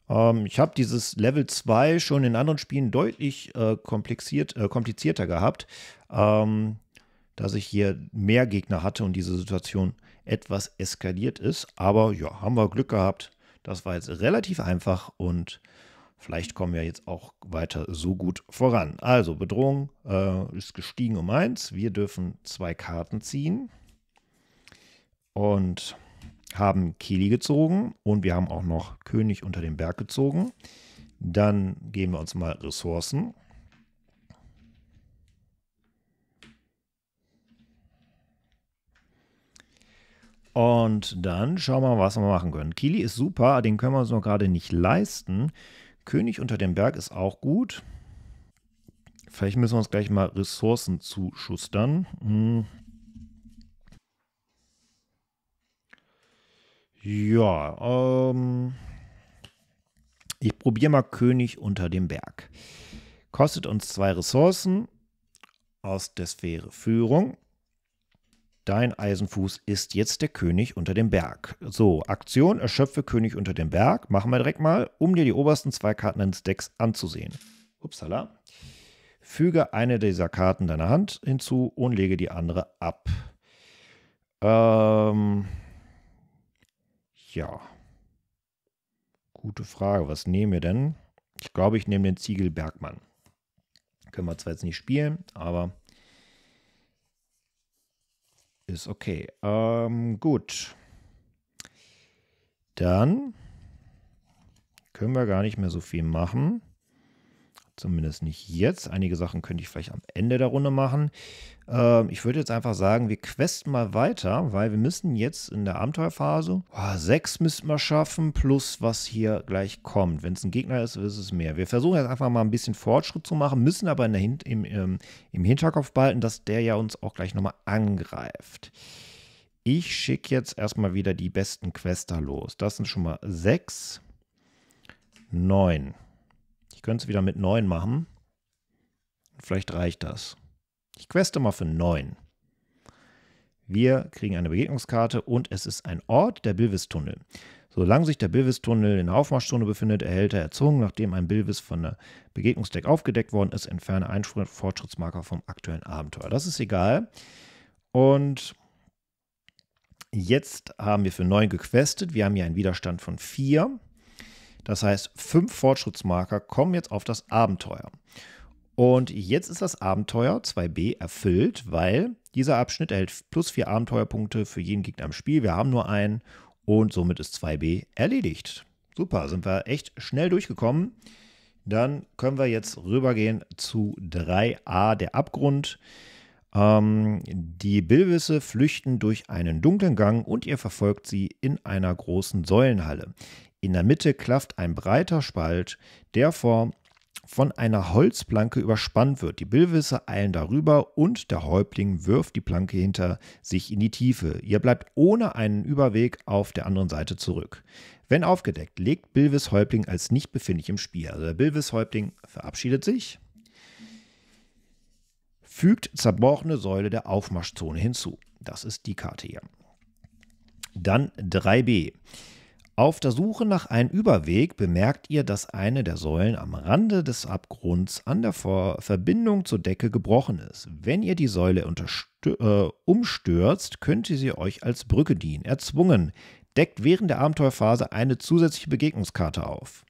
Ähm, ich habe dieses Level 2 schon in anderen Spielen deutlich äh, kompliziert, äh, komplizierter gehabt. Ähm, dass ich hier mehr Gegner hatte und diese Situation etwas eskaliert ist. Aber ja, haben wir Glück gehabt. Das war jetzt relativ einfach und vielleicht kommen wir jetzt auch weiter so gut voran. Also, Bedrohung äh, ist gestiegen um eins. Wir dürfen zwei Karten ziehen und haben Kili gezogen und wir haben auch noch König unter dem Berg gezogen. Dann geben wir uns mal Ressourcen. Und dann schauen wir mal, was wir machen können. Kili ist super, den können wir uns noch gerade nicht leisten. König unter dem Berg ist auch gut. Vielleicht müssen wir uns gleich mal Ressourcen zuschustern. Hm. Ja, ähm, ich probiere mal König unter dem Berg. Kostet uns zwei Ressourcen aus der Sphäre Führung. Dein Eisenfuß ist jetzt der König unter dem Berg. So, Aktion, erschöpfe König unter dem Berg. Machen wir direkt mal, um dir die obersten zwei Karten deines Decks anzusehen. Upsala. Füge eine dieser Karten deiner Hand hinzu und lege die andere ab. Ähm, ja. Gute Frage. Was nehmen wir denn? Ich glaube, ich nehme den Ziegel Bergmann. Können wir zwar jetzt nicht spielen, aber ist okay. Ähm, gut. Dann können wir gar nicht mehr so viel machen. Zumindest nicht jetzt. Einige Sachen könnte ich vielleicht am Ende der Runde machen. Ähm, ich würde jetzt einfach sagen, wir questen mal weiter, weil wir müssen jetzt in der Abenteuerphase oh, sechs müssen wir schaffen, plus was hier gleich kommt. Wenn es ein Gegner ist, ist es mehr. Wir versuchen jetzt einfach mal ein bisschen Fortschritt zu machen, müssen aber Hin im, im, im Hinterkopf behalten, dass der ja uns auch gleich nochmal angreift. Ich schicke jetzt erstmal wieder die besten Quester los. Das sind schon mal sechs, neun. Ich könnte es wieder mit 9 machen. Vielleicht reicht das. Ich queste mal für 9. Wir kriegen eine Begegnungskarte und es ist ein Ort, der Bilvis-Tunnel. Solange sich der Bilvis-Tunnel in der Aufmarschzone befindet, erhält er erzwungen, nachdem ein Bilvis von der Begegnungsdeck aufgedeckt worden ist, entferne einen Fortschrittsmarker vom aktuellen Abenteuer. Das ist egal. Und jetzt haben wir für 9 gequestet. Wir haben hier einen Widerstand von 4. Das heißt, fünf Fortschrittsmarker kommen jetzt auf das Abenteuer. Und jetzt ist das Abenteuer 2b erfüllt, weil dieser Abschnitt erhält plus vier Abenteuerpunkte für jeden Gegner im Spiel. Wir haben nur einen und somit ist 2b erledigt. Super, sind wir echt schnell durchgekommen. Dann können wir jetzt rübergehen zu 3a, der Abgrund. Ähm, die Billwisse flüchten durch einen dunklen Gang und ihr verfolgt sie in einer großen Säulenhalle. In der Mitte klafft ein breiter Spalt, der vor von einer Holzplanke überspannt wird. Die Billwisse eilen darüber und der Häuptling wirft die Planke hinter sich in die Tiefe. Ihr bleibt ohne einen Überweg auf der anderen Seite zurück. Wenn aufgedeckt, legt Bilvis Häuptling als nicht befindlich im Spiel. Also der Bilvis Häuptling verabschiedet sich, fügt zerbrochene Säule der Aufmarschzone hinzu. Das ist die Karte hier. Dann 3b. Auf der Suche nach einem Überweg bemerkt ihr, dass eine der Säulen am Rande des Abgrunds an der Ver Verbindung zur Decke gebrochen ist. Wenn ihr die Säule äh, umstürzt, könnte sie euch als Brücke dienen. Erzwungen, deckt während der Abenteuerphase eine zusätzliche Begegnungskarte auf.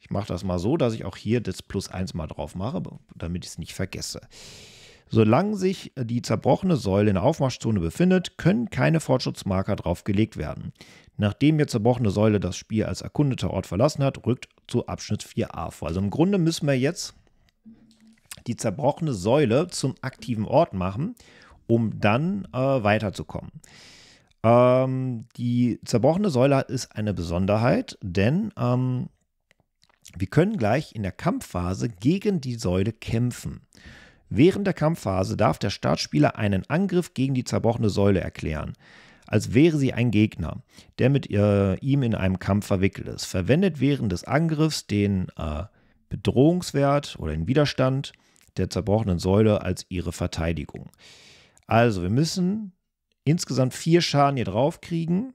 Ich mache das mal so, dass ich auch hier das Plus 1 mal drauf mache, damit ich es nicht vergesse. Solange sich die zerbrochene Säule in der Aufmarschzone befindet, können keine Fortschrittsmarker draufgelegt werden. Nachdem die zerbrochene Säule das Spiel als erkundeter Ort verlassen hat, rückt zu Abschnitt 4a vor. Also im Grunde müssen wir jetzt die zerbrochene Säule zum aktiven Ort machen, um dann äh, weiterzukommen. Ähm, die zerbrochene Säule ist eine Besonderheit, denn ähm, wir können gleich in der Kampfphase gegen die Säule kämpfen. Während der Kampfphase darf der Startspieler einen Angriff gegen die zerbrochene Säule erklären, als wäre sie ein Gegner, der mit ihr, ihm in einem Kampf verwickelt ist. Verwendet während des Angriffs den äh, Bedrohungswert oder den Widerstand der zerbrochenen Säule als ihre Verteidigung. Also, wir müssen insgesamt vier Schaden hier drauf kriegen.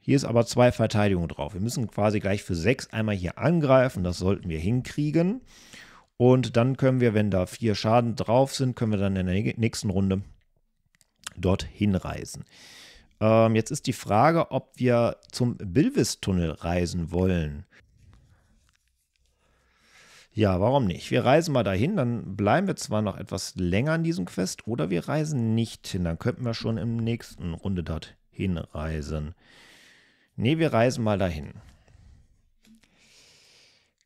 Hier ist aber zwei Verteidigungen drauf. Wir müssen quasi gleich für sechs einmal hier angreifen. Das sollten wir hinkriegen. Und dann können wir, wenn da vier Schaden drauf sind, können wir dann in der nächsten Runde dorthin reisen. Ähm, jetzt ist die Frage, ob wir zum Bilvis-Tunnel reisen wollen. Ja, warum nicht? Wir reisen mal dahin, dann bleiben wir zwar noch etwas länger an diesem Quest, oder wir reisen nicht hin, dann könnten wir schon im nächsten Runde dorthin reisen. Ne, wir reisen mal dahin.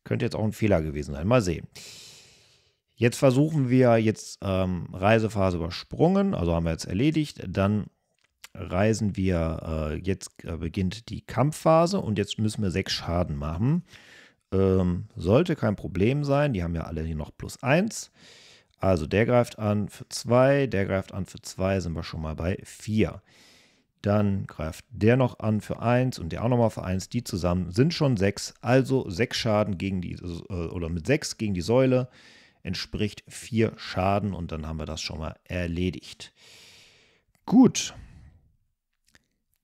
Könnte jetzt auch ein Fehler gewesen sein. Mal sehen. Jetzt versuchen wir jetzt ähm, Reisephase übersprungen, also haben wir jetzt erledigt. Dann reisen wir, äh, jetzt äh, beginnt die Kampfphase und jetzt müssen wir sechs Schaden machen. Ähm, sollte kein Problem sein, die haben ja alle hier noch plus eins. Also der greift an für zwei, der greift an für zwei, sind wir schon mal bei vier. Dann greift der noch an für 1 und der auch nochmal für 1. Die zusammen sind schon 6. Also 6 Schaden gegen die, äh, oder mit 6 gegen die Säule entspricht 4 Schaden und dann haben wir das schon mal erledigt. Gut.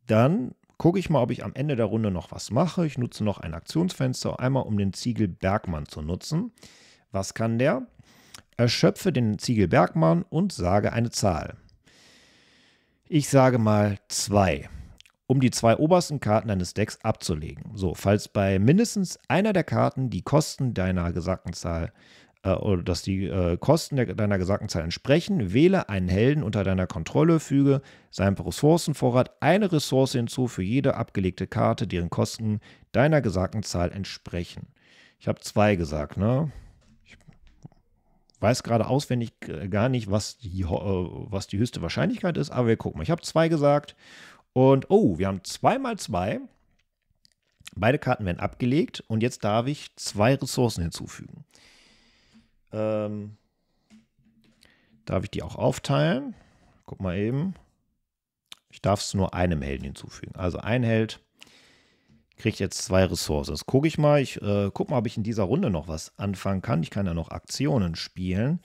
Dann gucke ich mal, ob ich am Ende der Runde noch was mache. Ich nutze noch ein Aktionsfenster, einmal um den Ziegel Bergmann zu nutzen Was kann der? Erschöpfe den Ziegel Bergmann und sage eine Zahl. Ich sage mal 2, um die zwei obersten Karten deines Decks abzulegen. So, falls bei mindestens einer der Karten die Kosten deiner gesagten Zahl äh, oder dass die äh, Kosten deiner gesagten Zahl entsprechen, wähle einen Helden unter deiner Kontrolle, füge seinem Ressourcenvorrat eine Ressource hinzu für jede abgelegte Karte, deren Kosten deiner gesagten Zahl entsprechen. Ich habe zwei gesagt, ne? Weiß gerade auswendig gar nicht, was die, äh, was die höchste Wahrscheinlichkeit ist, aber wir gucken mal. Ich habe zwei gesagt und oh, wir haben zwei mal zwei. Beide Karten werden abgelegt und jetzt darf ich zwei Ressourcen hinzufügen. Ähm, darf ich die auch aufteilen? Guck mal eben. Ich darf es nur einem Helden hinzufügen. Also ein Held kriegt jetzt zwei Ressourcen. Gucke ich mal. Ich äh, gucke mal, ob ich in dieser Runde noch was anfangen kann. Ich kann ja noch Aktionen spielen.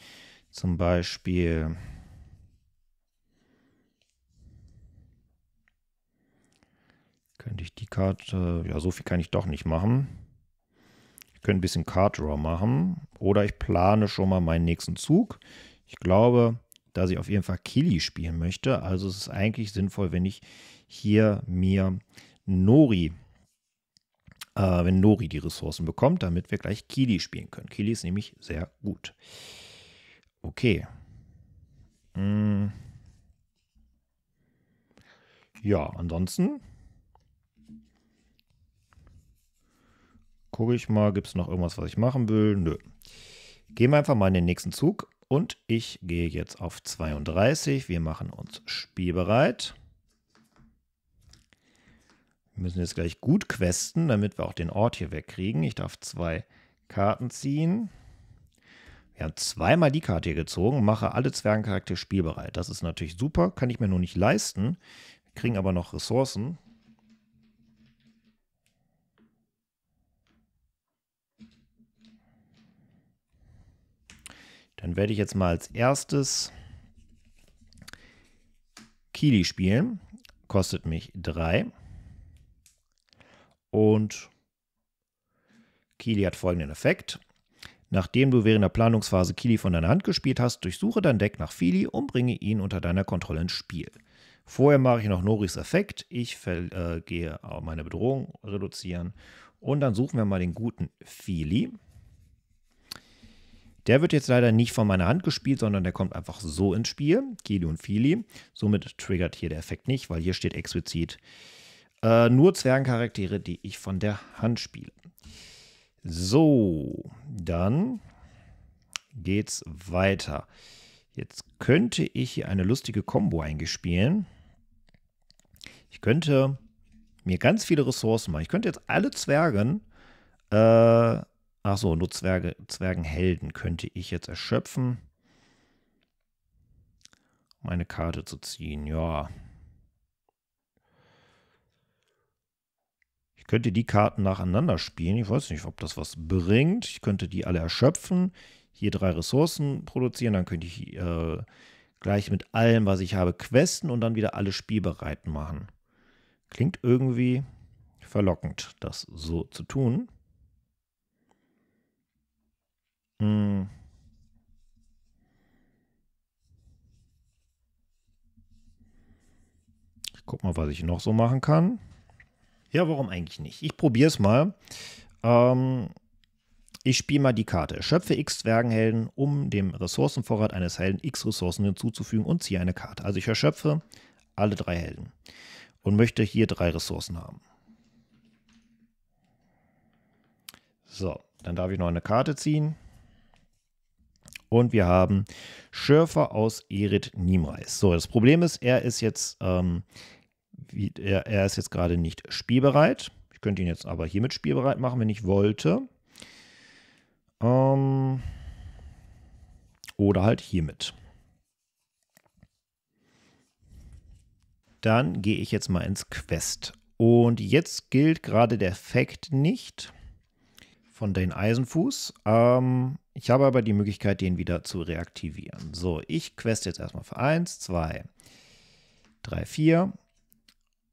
Zum Beispiel. Könnte ich die Karte. Ja, so viel kann ich doch nicht machen. Ich könnte ein bisschen Card Draw machen. Oder ich plane schon mal meinen nächsten Zug. Ich glaube, dass ich auf jeden Fall Kili spielen möchte. Also es ist eigentlich sinnvoll, wenn ich hier mir Nori, äh, wenn Nori die Ressourcen bekommt, damit wir gleich Kili spielen können. Kili ist nämlich sehr gut. Okay. Hm. Ja, ansonsten Gucke ich mal, gibt es noch irgendwas, was ich machen will? Nö. Gehen wir einfach mal in den nächsten Zug und ich gehe jetzt auf 32. Wir machen uns spielbereit. Wir müssen jetzt gleich gut questen, damit wir auch den Ort hier wegkriegen. Ich darf zwei Karten ziehen. Wir haben zweimal die Karte hier gezogen, mache alle Zwergencharaktere spielbereit. Das ist natürlich super, kann ich mir nur nicht leisten. Wir kriegen aber noch Ressourcen. Dann werde ich jetzt mal als erstes Kili spielen. Kostet mich 3. Und Kili hat folgenden Effekt. Nachdem du während der Planungsphase Kili von deiner Hand gespielt hast, durchsuche dein Deck nach Fili und bringe ihn unter deiner Kontrolle ins Spiel. Vorher mache ich noch Noris Effekt. Ich äh, gehe meine Bedrohung reduzieren. Und dann suchen wir mal den guten Fili. Der wird jetzt leider nicht von meiner Hand gespielt, sondern der kommt einfach so ins Spiel. Kili und Fili. Somit triggert hier der Effekt nicht, weil hier steht explizit äh, nur Zwergencharaktere, die ich von der Hand spiele. So, dann geht's weiter. Jetzt könnte ich hier eine lustige Combo eingespielen. Ich könnte mir ganz viele Ressourcen machen. Ich könnte jetzt alle Zwergen äh, Ach so, nur Zwerge, Zwergenhelden könnte ich jetzt erschöpfen. Um eine Karte zu ziehen, ja. Könnte die Karten nacheinander spielen. Ich weiß nicht, ob das was bringt. Ich könnte die alle erschöpfen. Hier drei Ressourcen produzieren. Dann könnte ich äh, gleich mit allem, was ich habe, questen und dann wieder alle spielbereit machen. Klingt irgendwie verlockend, das so zu tun. Hm. Ich guck mal, was ich noch so machen kann. Ja, warum eigentlich nicht? Ich probiere es mal. Ähm, ich spiele mal die Karte. Schöpfe x Zwergenhelden, um dem Ressourcenvorrat eines Helden x Ressourcen hinzuzufügen und ziehe eine Karte. Also ich erschöpfe alle drei Helden und möchte hier drei Ressourcen haben. So, dann darf ich noch eine Karte ziehen. Und wir haben Schürfer aus Erit Niemreis. So, das Problem ist, er ist jetzt, ähm, wie, er, er ist jetzt gerade nicht spielbereit. Ich könnte ihn jetzt aber hiermit spielbereit machen, wenn ich wollte. Ähm, oder halt hiermit. Dann gehe ich jetzt mal ins Quest. Und jetzt gilt gerade der Effekt nicht von den Eisenfuß. Ähm, ich habe aber die Möglichkeit, den wieder zu reaktivieren. So, ich quest jetzt erstmal für 1, 2, 3, 4,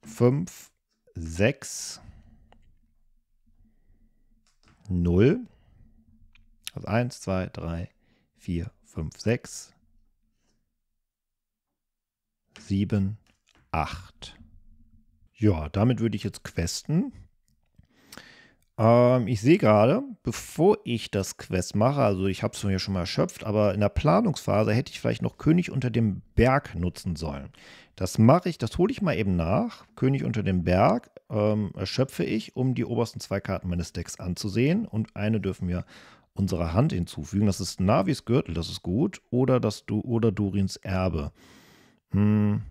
5, 6, 0. Also 1, 2, 3, 4, 5, 6, 7, 8. Ja, damit würde ich jetzt questen. Ähm, ich sehe gerade, bevor ich das Quest mache, also ich habe es mir schon mal erschöpft, aber in der Planungsphase hätte ich vielleicht noch König unter dem Berg nutzen sollen. Das mache ich, das hole ich mal eben nach. König unter dem Berg ähm, erschöpfe ich, um die obersten zwei Karten meines Decks anzusehen. Und eine dürfen wir unserer Hand hinzufügen. Das ist Navis Gürtel, das ist gut. Oder, das du oder Durins Erbe. Hm.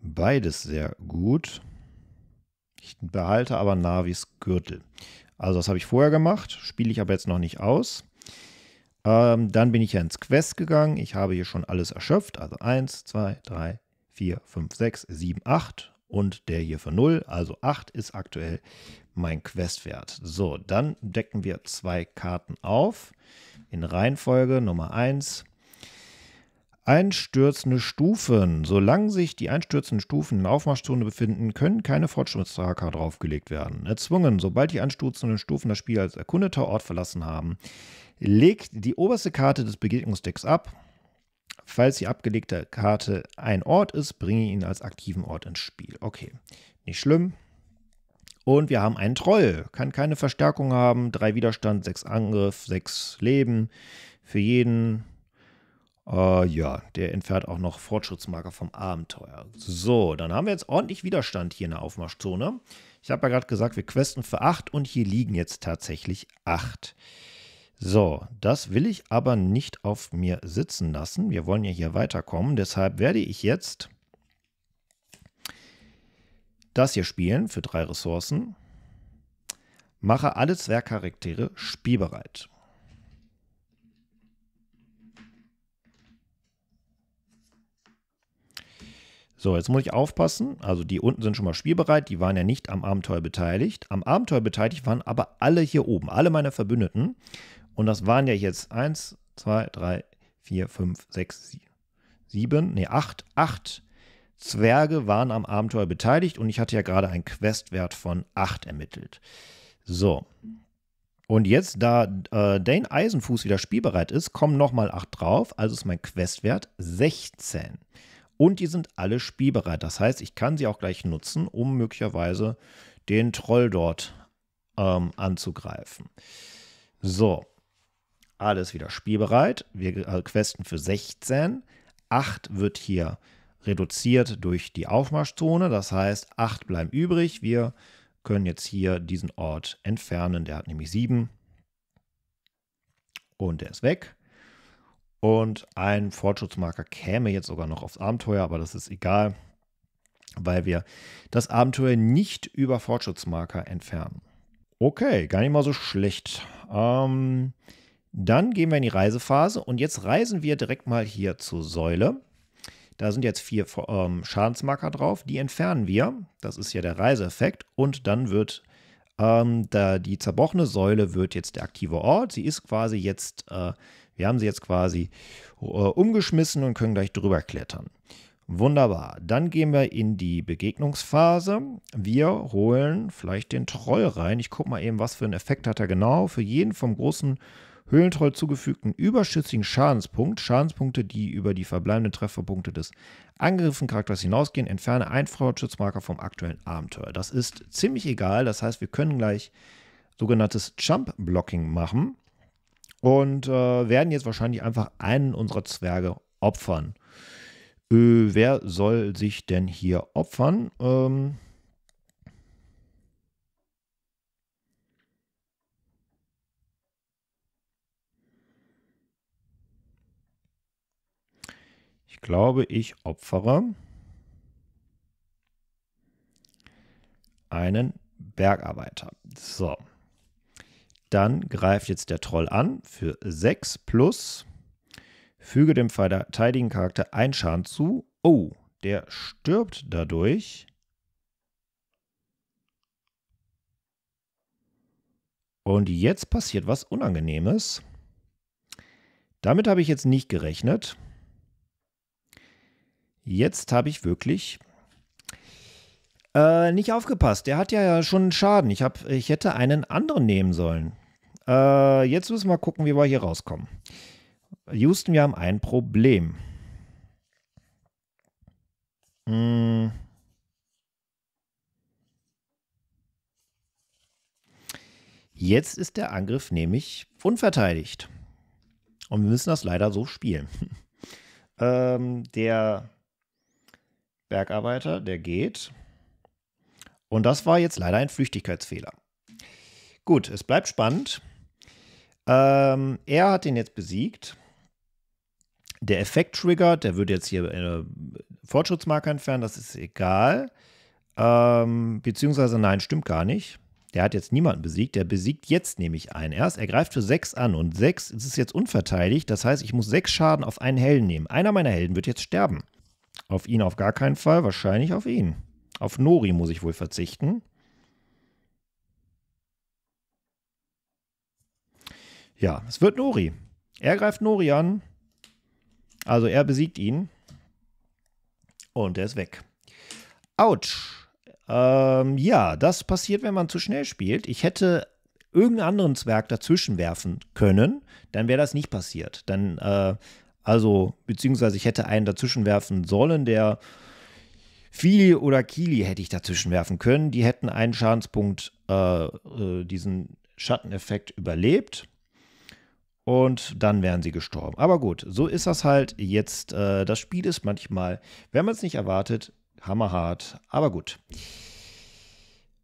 Beides sehr gut. Ich behalte aber Navis Gürtel. Also das habe ich vorher gemacht, spiele ich aber jetzt noch nicht aus. Ähm, dann bin ich ja ins Quest gegangen. Ich habe hier schon alles erschöpft. Also 1, 2, 3, 4, 5, 6, 7, 8 und der hier für 0. Also 8 ist aktuell mein Questwert. So, dann decken wir zwei Karten auf. In Reihenfolge Nummer 1 Einstürzende Stufen. Solange sich die einstürzenden Stufen in der Aufmarschzone befinden, können keine Fortschrittsmarker draufgelegt werden. Erzwungen, sobald die einstürzenden Stufen das Spiel als erkundeter Ort verlassen haben, legt die oberste Karte des Begegnungsdecks ab. Falls die abgelegte Karte ein Ort ist, bringe ihn als aktiven Ort ins Spiel. Okay, nicht schlimm. Und wir haben einen Troll. Kann keine Verstärkung haben. Drei Widerstand, sechs Angriff, sechs Leben. Für jeden Uh, ja, der entfernt auch noch Fortschrittsmarker vom Abenteuer. So, dann haben wir jetzt ordentlich Widerstand hier in der Aufmarschzone. Ich habe ja gerade gesagt, wir questen für 8 und hier liegen jetzt tatsächlich 8. So, das will ich aber nicht auf mir sitzen lassen. Wir wollen ja hier weiterkommen. Deshalb werde ich jetzt das hier spielen für drei Ressourcen. Mache alle Zwergcharaktere spielbereit. So, jetzt muss ich aufpassen. Also die unten sind schon mal spielbereit. Die waren ja nicht am Abenteuer beteiligt. Am Abenteuer beteiligt waren aber alle hier oben, alle meine Verbündeten. Und das waren ja jetzt 1, 2, 3, 4, 5, 6, 7, nee, 8, 8 Zwerge waren am Abenteuer beteiligt und ich hatte ja gerade einen Questwert von 8 ermittelt. So. Und jetzt, da äh, Dane Eisenfuß wieder spielbereit ist, kommen nochmal 8 drauf, also ist mein Questwert 16. Und die sind alle spielbereit. Das heißt, ich kann sie auch gleich nutzen, um möglicherweise den Troll dort ähm, anzugreifen. So, alles wieder spielbereit. Wir äh, questen für 16. 8 wird hier reduziert durch die Aufmarschzone. Das heißt, 8 bleiben übrig. Wir können jetzt hier diesen Ort entfernen. Der hat nämlich 7. Und der ist weg. Und ein Fortschrittsmarker käme jetzt sogar noch aufs Abenteuer, aber das ist egal, weil wir das Abenteuer nicht über Fortschrittsmarker entfernen. Okay, gar nicht mal so schlecht. Ähm, dann gehen wir in die Reisephase und jetzt reisen wir direkt mal hier zur Säule. Da sind jetzt vier ähm, Schadensmarker drauf, die entfernen wir. Das ist ja der Reiseeffekt. Und dann wird ähm, da die zerbrochene Säule wird jetzt der aktive Ort. Sie ist quasi jetzt äh, wir haben sie jetzt quasi äh, umgeschmissen und können gleich drüber klettern. Wunderbar. Dann gehen wir in die Begegnungsphase. Wir holen vielleicht den Troll rein. Ich gucke mal eben, was für einen Effekt hat er genau. Für jeden vom großen Höhlentroll zugefügten überschüssigen Schadenspunkt, Schadenspunkte, die über die verbleibenden Trefferpunkte des angegriffenen Charakters hinausgehen, entferne einen Fortschrittsmarker vom aktuellen Abenteuer. Das ist ziemlich egal. Das heißt, wir können gleich sogenanntes Jump-Blocking machen und äh, werden jetzt wahrscheinlich einfach einen unserer Zwerge opfern. Äh, wer soll sich denn hier opfern? Ähm ich glaube, ich opfere einen Bergarbeiter. So. Dann greift jetzt der Troll an für 6 plus. Füge dem verteidigen Charakter einen Schaden zu. Oh, der stirbt dadurch. Und jetzt passiert was Unangenehmes. Damit habe ich jetzt nicht gerechnet. Jetzt habe ich wirklich Äh, nicht aufgepasst. Der hat ja schon Schaden. Ich, hab, ich hätte einen anderen nehmen sollen. Äh, jetzt müssen wir gucken, wie wir hier rauskommen. Houston, wir haben ein Problem. Hm. Jetzt ist der Angriff nämlich unverteidigt. Und wir müssen das leider so spielen. ähm, der Bergarbeiter, der geht. Und das war jetzt leider ein Flüchtigkeitsfehler. Gut, es bleibt spannend. Ähm, er hat den jetzt besiegt. Der Effekt triggert, der würde jetzt hier eine Fortschrittsmarke entfernen, das ist egal. Ähm, beziehungsweise nein, stimmt gar nicht. Der hat jetzt niemanden besiegt, der besiegt jetzt nämlich einen erst. Er greift für 6 an und 6 ist jetzt unverteidigt. Das heißt, ich muss 6 Schaden auf einen Helden nehmen. Einer meiner Helden wird jetzt sterben. Auf ihn auf gar keinen Fall, wahrscheinlich auf ihn. Auf Nori muss ich wohl verzichten. Ja, es wird Nori. Er greift Nori an. Also er besiegt ihn. Und er ist weg. Autsch. Ähm, ja, das passiert, wenn man zu schnell spielt. Ich hätte irgendeinen anderen Zwerg dazwischen werfen können, dann wäre das nicht passiert. Dann, äh, also, beziehungsweise ich hätte einen dazwischen werfen sollen, der Fili oder Kili hätte ich dazwischen werfen können. Die hätten einen Schadenspunkt, äh, äh, diesen Schatteneffekt überlebt. Und dann wären sie gestorben. Aber gut, so ist das halt jetzt. Äh, das Spiel ist manchmal, wenn man es nicht erwartet, hammerhart. Aber gut.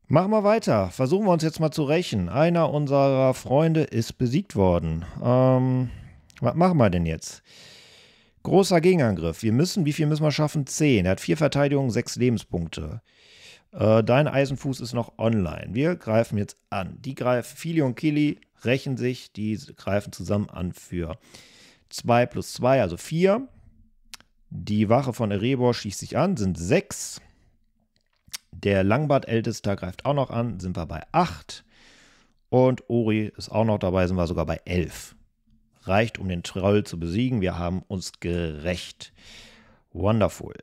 Machen wir weiter. Versuchen wir uns jetzt mal zu rächen. Einer unserer Freunde ist besiegt worden. Ähm, was machen wir denn jetzt? Großer Gegenangriff. Wir müssen, wie viel müssen wir schaffen? Zehn. Er hat vier Verteidigungen, sechs Lebenspunkte. Äh, dein Eisenfuß ist noch online. Wir greifen jetzt an. Die greifen, Fili und Kili rächen sich. Die greifen zusammen an für 2 plus 2, also 4. Die Wache von Erebor schießt sich an, sind 6. Der Langbart-Ältester greift auch noch an, sind wir bei 8. Und Ori ist auch noch dabei, sind wir sogar bei 11. Reicht, um den Troll zu besiegen. Wir haben uns gerecht. Wonderful.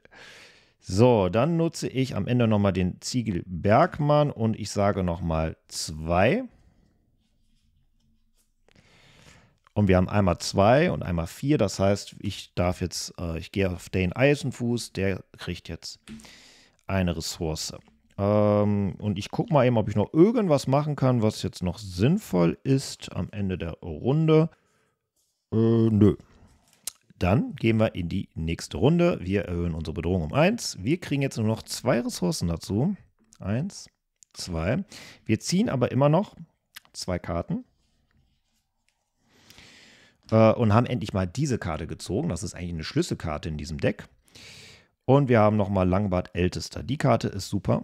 So, dann nutze ich am Ende nochmal den Ziegel Bergmann und ich sage nochmal 2. Und wir haben einmal 2 und einmal 4. Das heißt, ich darf jetzt, äh, ich gehe auf den Eisenfuß, der kriegt jetzt eine Ressource. Ähm, und ich gucke mal eben, ob ich noch irgendwas machen kann, was jetzt noch sinnvoll ist am Ende der Runde. Äh, nö. Dann gehen wir in die nächste Runde. Wir erhöhen unsere Bedrohung um 1. Wir kriegen jetzt nur noch zwei Ressourcen dazu. 1, 2. Wir ziehen aber immer noch zwei Karten. Äh, und haben endlich mal diese Karte gezogen. Das ist eigentlich eine Schlüsselkarte in diesem Deck. Und wir haben nochmal Langbart Ältester. Die Karte ist super.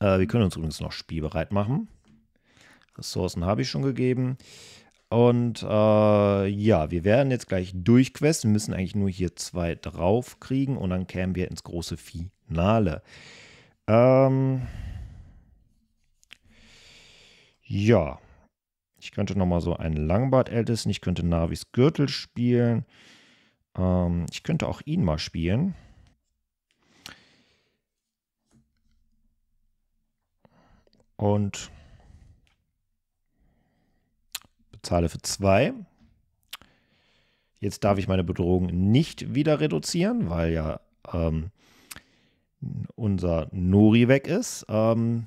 Äh, wir können uns übrigens noch spielbereit machen. Ressourcen habe ich schon gegeben. Und äh, ja, wir werden jetzt gleich durchquesten, müssen eigentlich nur hier zwei drauf kriegen und dann kämen wir ins große Finale. Ähm ja, ich könnte nochmal so einen Langbart-Ältesten, ich könnte Navis Gürtel spielen. Ähm ich könnte auch ihn mal spielen. und bezahle für 2. Jetzt darf ich meine Bedrohung nicht wieder reduzieren, weil ja ähm, unser Nori weg ist. Ähm,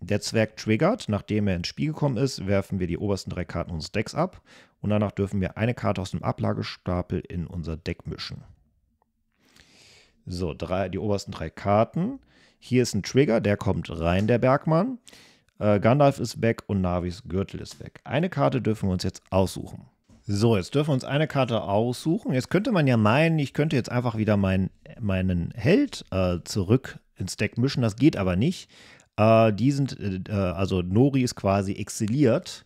der Zwerg triggert, nachdem er ins Spiel gekommen ist, werfen wir die obersten drei Karten unseres Decks ab und danach dürfen wir eine Karte aus dem Ablagestapel in unser Deck mischen. So, drei, die obersten drei Karten. Hier ist ein Trigger, der kommt rein, der Bergmann. Äh, Gandalf ist weg und Navis Gürtel ist weg. Eine Karte dürfen wir uns jetzt aussuchen. So, jetzt dürfen wir uns eine Karte aussuchen. Jetzt könnte man ja meinen, ich könnte jetzt einfach wieder mein, meinen Held äh, zurück ins Deck mischen. Das geht aber nicht. Äh, die sind, äh, also Nori ist quasi exiliert.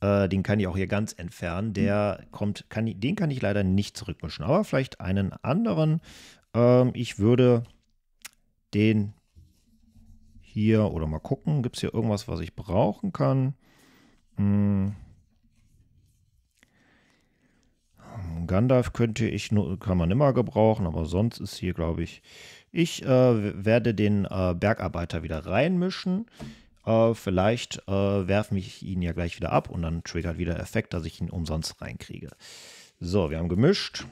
Äh, den kann ich auch hier ganz entfernen. Der kommt, kann, den kann ich leider nicht zurückmischen. Aber vielleicht einen anderen. Ähm, ich würde den hier oder mal gucken, gibt es hier irgendwas, was ich brauchen kann? Hm. Gandalf könnte ich, kann man immer gebrauchen, aber sonst ist hier, glaube ich, ich äh, werde den äh, Bergarbeiter wieder reinmischen. Äh, vielleicht äh, werfe ich ihn ja gleich wieder ab und dann triggert wieder Effekt, dass ich ihn umsonst reinkriege. So, wir haben gemischt.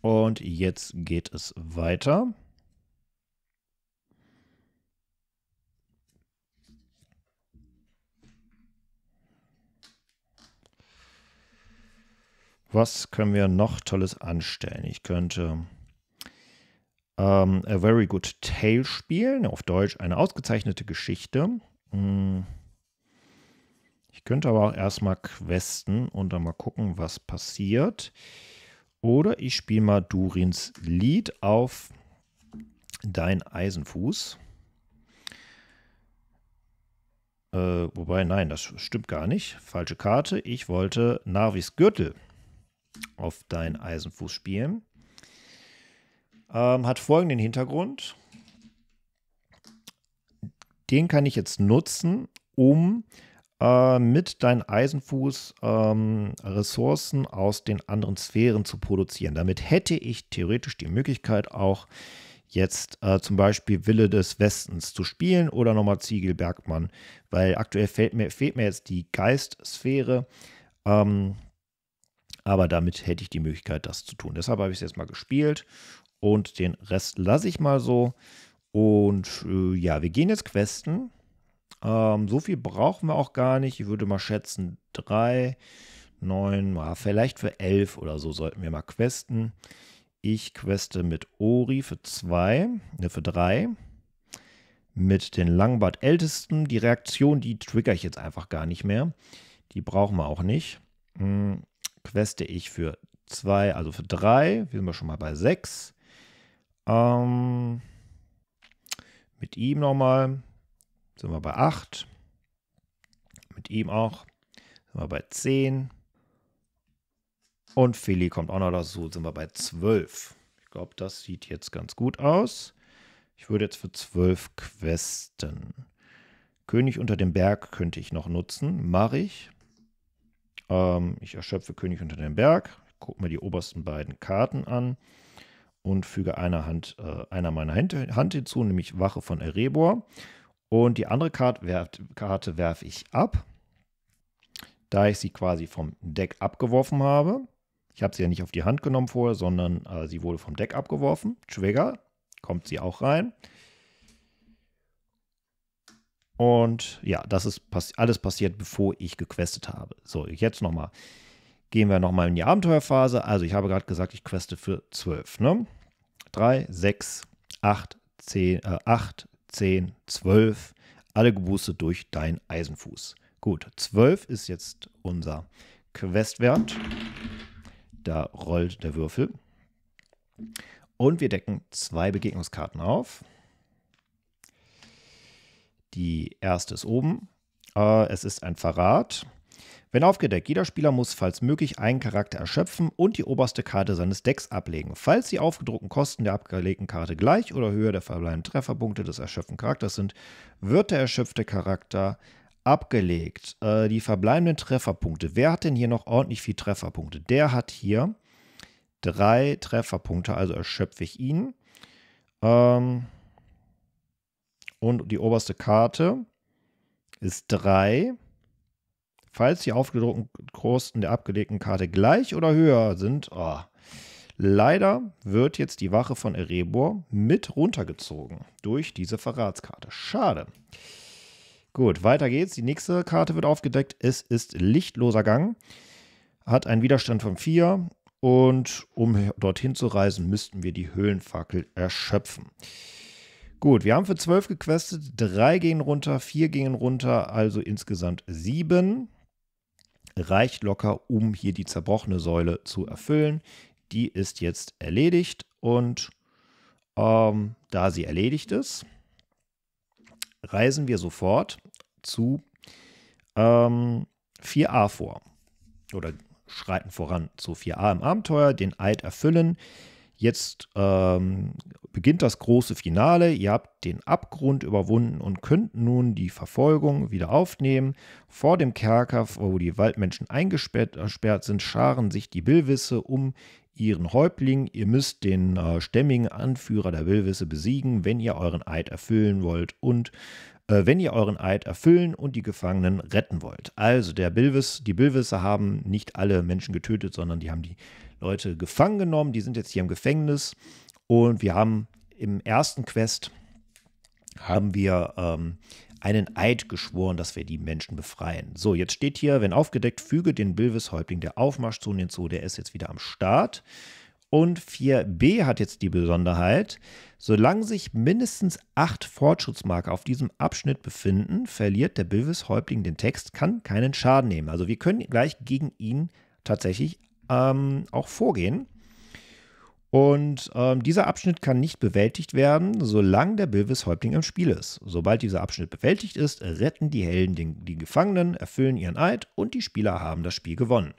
Und jetzt geht es weiter. Was können wir noch Tolles anstellen? Ich könnte ähm, A Very Good Tale spielen, auf Deutsch eine ausgezeichnete Geschichte. Hm. Ich könnte aber auch erstmal questen und dann mal gucken, was passiert. Oder ich spiele mal Durins Lied auf Dein Eisenfuß. Äh, wobei, nein, das stimmt gar nicht. Falsche Karte. Ich wollte Narvis Gürtel auf Dein Eisenfuß spielen. Ähm, hat folgenden Hintergrund. Den kann ich jetzt nutzen, um äh, mit deinem Eisenfuß ähm, Ressourcen aus den anderen Sphären zu produzieren. Damit hätte ich theoretisch die Möglichkeit auch jetzt äh, zum Beispiel Wille des Westens zu spielen oder nochmal Ziegel Bergmann, weil aktuell fehlt mir, fehlt mir jetzt die Geistsphäre. Ähm, aber damit hätte ich die Möglichkeit, das zu tun. Deshalb habe ich es jetzt mal gespielt und den Rest lasse ich mal so. Und äh, ja, wir gehen jetzt questen. Ähm, so viel brauchen wir auch gar nicht. Ich würde mal schätzen, drei, neun, vielleicht für elf oder so sollten wir mal questen. Ich queste mit Ori für zwei, ne, für drei. Mit den Langbart-Ältesten. Die Reaktion, die trigger ich jetzt einfach gar nicht mehr. Die brauchen wir auch nicht. Hm, queste ich für zwei, also für drei. Wir sind wir schon mal bei sechs. Ähm, mit ihm nochmal sind wir bei 8. Mit ihm auch sind wir bei 10. Und Philly kommt auch noch dazu, sind wir bei 12. Ich glaube, das sieht jetzt ganz gut aus. Ich würde jetzt für 12 questen. König unter dem Berg könnte ich noch nutzen. Mache ich. Ähm, ich erschöpfe König unter dem Berg. Gucke mir die obersten beiden Karten an und füge einer, Hand, äh, einer meiner Hand, Hand hinzu, nämlich Wache von Erebor. Und die andere Karte, werf, Karte werfe ich ab, da ich sie quasi vom Deck abgeworfen habe. Ich habe sie ja nicht auf die Hand genommen vorher, sondern äh, sie wurde vom Deck abgeworfen. Trigger, kommt sie auch rein. Und ja, das ist pass alles passiert, bevor ich gequestet habe. So, jetzt nochmal. Gehen wir nochmal in die Abenteuerphase. Also, ich habe gerade gesagt, ich queste für 12. Ne? 3, 6, 8, 10, äh, 8, 10, 12. Alle geboostet durch dein Eisenfuß. Gut, 12 ist jetzt unser Questwert. Da rollt der Würfel. Und wir decken zwei Begegnungskarten auf. Die erste ist oben. Äh, es ist ein Verrat. Wenn aufgedeckt, jeder Spieler muss, falls möglich, einen Charakter erschöpfen und die oberste Karte seines Decks ablegen. Falls die aufgedruckten Kosten der abgelegten Karte gleich oder höher der verbleibenden Trefferpunkte des erschöpften Charakters sind, wird der erschöpfte Charakter abgelegt. Äh, die verbleibenden Trefferpunkte. Wer hat denn hier noch ordentlich viel Trefferpunkte? Der hat hier drei Trefferpunkte, also erschöpfe ich ihn. Ähm und die oberste Karte ist drei. Falls die aufgedruckten Kosten der abgelegten Karte gleich oder höher sind, oh, leider wird jetzt die Wache von Erebor mit runtergezogen durch diese Verratskarte. Schade. Gut, weiter geht's. Die nächste Karte wird aufgedeckt. Es ist lichtloser Gang. Hat einen Widerstand von 4. Und um dorthin zu reisen, müssten wir die Höhlenfackel erschöpfen. Gut, wir haben für 12 gequestet. Drei gehen runter, vier gehen runter, also insgesamt sieben reicht locker, um hier die zerbrochene Säule zu erfüllen. Die ist jetzt erledigt und ähm, da sie erledigt ist, reisen wir sofort zu ähm, 4a vor oder schreiten voran zu 4a im Abenteuer, den Eid erfüllen. Jetzt ähm, beginnt das große Finale. Ihr habt den Abgrund überwunden und könnt nun die Verfolgung wieder aufnehmen. Vor dem Kerker, wo die Waldmenschen eingesperrt sind, scharen sich die Billwisse um ihren Häuptling. Ihr müsst den äh, stämmigen Anführer der Billwisse besiegen, wenn ihr euren Eid erfüllen wollt und äh, wenn ihr euren Eid erfüllen und die Gefangenen retten wollt. Also der Bilwis, die Billwisse haben nicht alle Menschen getötet, sondern die haben die Leute gefangen genommen. Die sind jetzt hier im Gefängnis. Und wir haben im ersten Quest haben wir ähm, einen Eid geschworen, dass wir die Menschen befreien. So, jetzt steht hier, wenn aufgedeckt, füge den Bilvis-Häuptling der Aufmarschzone hinzu. Der ist jetzt wieder am Start. Und 4b hat jetzt die Besonderheit, solange sich mindestens acht Fortschrittsmarker auf diesem Abschnitt befinden, verliert der Bilvis-Häuptling den Text, kann keinen Schaden nehmen. Also wir können gleich gegen ihn tatsächlich ähm, auch vorgehen. Und ähm, dieser Abschnitt kann nicht bewältigt werden, solange der Bilvis-Häuptling im Spiel ist. Sobald dieser Abschnitt bewältigt ist, retten die Helden den, die Gefangenen, erfüllen ihren Eid und die Spieler haben das Spiel gewonnen.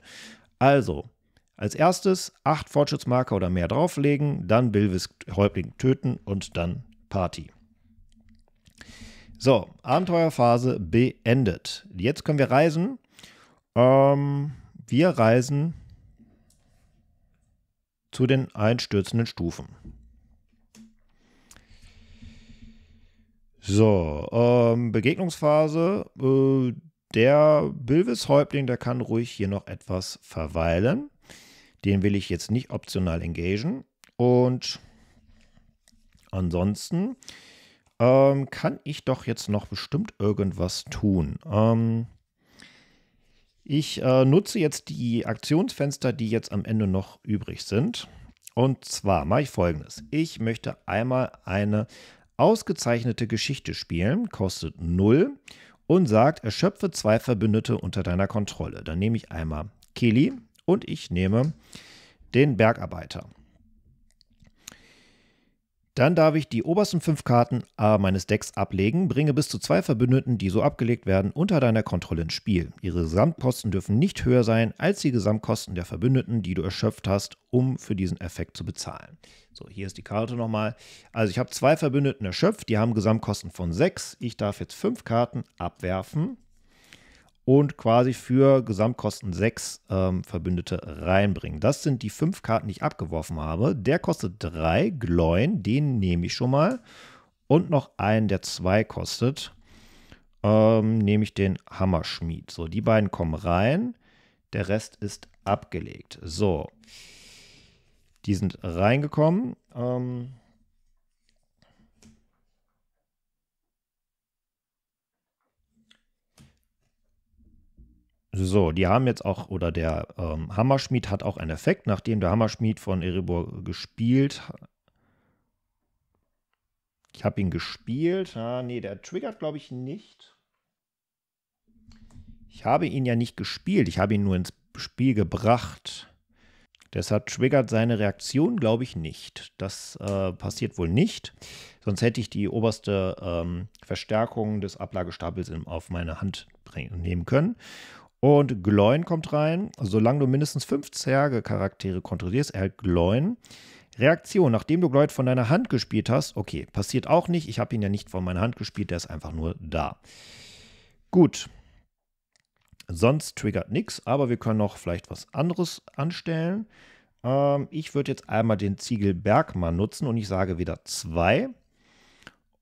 Also, als erstes acht Fortschrittsmarker oder mehr drauflegen, dann Bilvis-Häuptling töten und dann Party. So, Abenteuerphase beendet. Jetzt können wir reisen. Ähm, wir reisen zu den einstürzenden Stufen. So, ähm, Begegnungsphase. Äh, der Bilvis-Häuptling, der kann ruhig hier noch etwas verweilen. Den will ich jetzt nicht optional engagen. Und ansonsten ähm, kann ich doch jetzt noch bestimmt irgendwas tun. Ähm, ich äh, nutze jetzt die Aktionsfenster, die jetzt am Ende noch übrig sind. Und zwar mache ich folgendes. Ich möchte einmal eine ausgezeichnete Geschichte spielen, kostet 0 und sagt, erschöpfe zwei Verbündete unter deiner Kontrolle. Dann nehme ich einmal Kili und ich nehme den Bergarbeiter. Dann darf ich die obersten fünf Karten äh, meines Decks ablegen, bringe bis zu zwei Verbündeten, die so abgelegt werden, unter deiner Kontrolle ins Spiel. Ihre Gesamtkosten dürfen nicht höher sein als die Gesamtkosten der Verbündeten, die du erschöpft hast, um für diesen Effekt zu bezahlen. So, hier ist die Karte nochmal. Also ich habe zwei Verbündeten erschöpft, die haben Gesamtkosten von sechs. Ich darf jetzt fünf Karten abwerfen und quasi für Gesamtkosten 6 ähm, Verbündete reinbringen. Das sind die fünf Karten, die ich abgeworfen habe. Der kostet 3 Gloin, den nehme ich schon mal. Und noch einen, der 2 kostet, ähm, nehme ich den Hammerschmied. So, die beiden kommen rein. Der Rest ist abgelegt. So, die sind reingekommen. Ähm, So, die haben jetzt auch, oder der ähm, Hammerschmied hat auch einen Effekt, nachdem der Hammerschmied von Erebor gespielt Ich habe ihn gespielt. Ah, nee, der triggert, glaube ich, nicht. Ich habe ihn ja nicht gespielt, ich habe ihn nur ins Spiel gebracht. Deshalb triggert seine Reaktion, glaube ich, nicht. Das äh, passiert wohl nicht. Sonst hätte ich die oberste ähm, Verstärkung des Ablagestapels auf meine Hand nehmen können. Und Gloin kommt rein. Solange du mindestens fünf Zerge-Charaktere kontrollierst, erhält Gloin. Reaktion, nachdem du Gloin von deiner Hand gespielt hast, okay, passiert auch nicht. Ich habe ihn ja nicht von meiner Hand gespielt, der ist einfach nur da. Gut. Sonst triggert nichts, aber wir können noch vielleicht was anderes anstellen. Ähm, ich würde jetzt einmal den Ziegel Bergmann nutzen und ich sage wieder 2.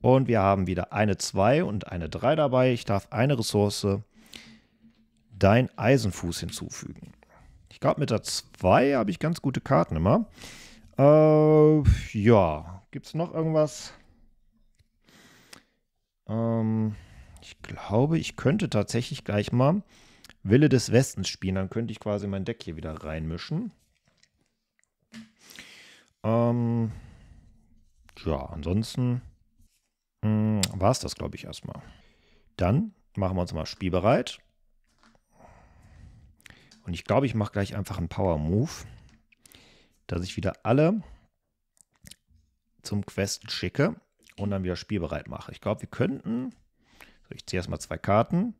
Und wir haben wieder eine 2 und eine 3 dabei. Ich darf eine Ressource dein Eisenfuß hinzufügen. Ich glaube, mit der 2 habe ich ganz gute Karten immer. Äh, ja, gibt es noch irgendwas? Ähm, ich glaube, ich könnte tatsächlich gleich mal Wille des Westens spielen. Dann könnte ich quasi mein Deck hier wieder reinmischen. Ähm, ja, ansonsten hm, war es das, glaube ich, erstmal. Dann machen wir uns mal spielbereit. Und ich glaube, ich mache gleich einfach einen Power-Move, dass ich wieder alle zum Quest schicke und dann wieder spielbereit mache. Ich glaube, wir könnten, so ich ziehe erstmal zwei Karten,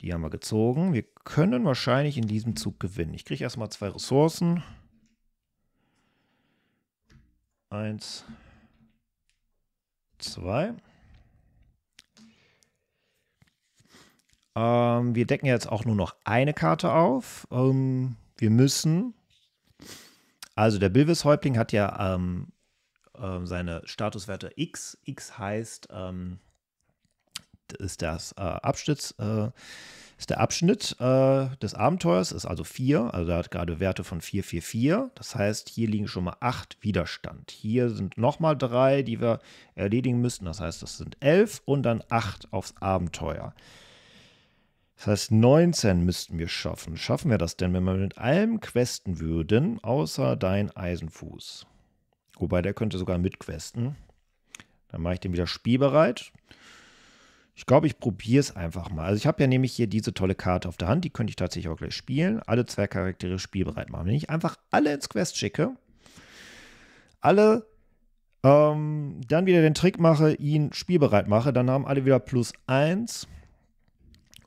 die haben wir gezogen. Wir können wahrscheinlich in diesem Zug gewinnen. Ich kriege erstmal zwei Ressourcen. Eins, zwei. Ähm, wir decken jetzt auch nur noch eine Karte auf. Ähm, wir müssen. Also der Bilvis-Häuptling hat ja ähm, äh, seine Statuswerte X. X heißt, ähm, ist das äh, Abschnitt, äh, ist der Abschnitt äh, des Abenteuers, ist also 4, also er hat gerade Werte von 4, 4, 4. Das heißt, hier liegen schon mal 8 Widerstand. Hier sind nochmal 3, die wir erledigen müssten. Das heißt, das sind 11 und dann 8 aufs Abenteuer. Das heißt, 19 müssten wir schaffen. Schaffen wir das denn, wenn wir mit allem questen würden, außer dein Eisenfuß? Wobei, der könnte sogar mitquesten. Dann mache ich den wieder spielbereit. Ich glaube, ich probiere es einfach mal. Also ich habe ja nämlich hier diese tolle Karte auf der Hand. Die könnte ich tatsächlich auch gleich spielen. Alle zwei Charaktere spielbereit machen. Wenn ich einfach alle ins Quest schicke, alle ähm, dann wieder den Trick mache, ihn spielbereit mache, dann haben alle wieder plus 1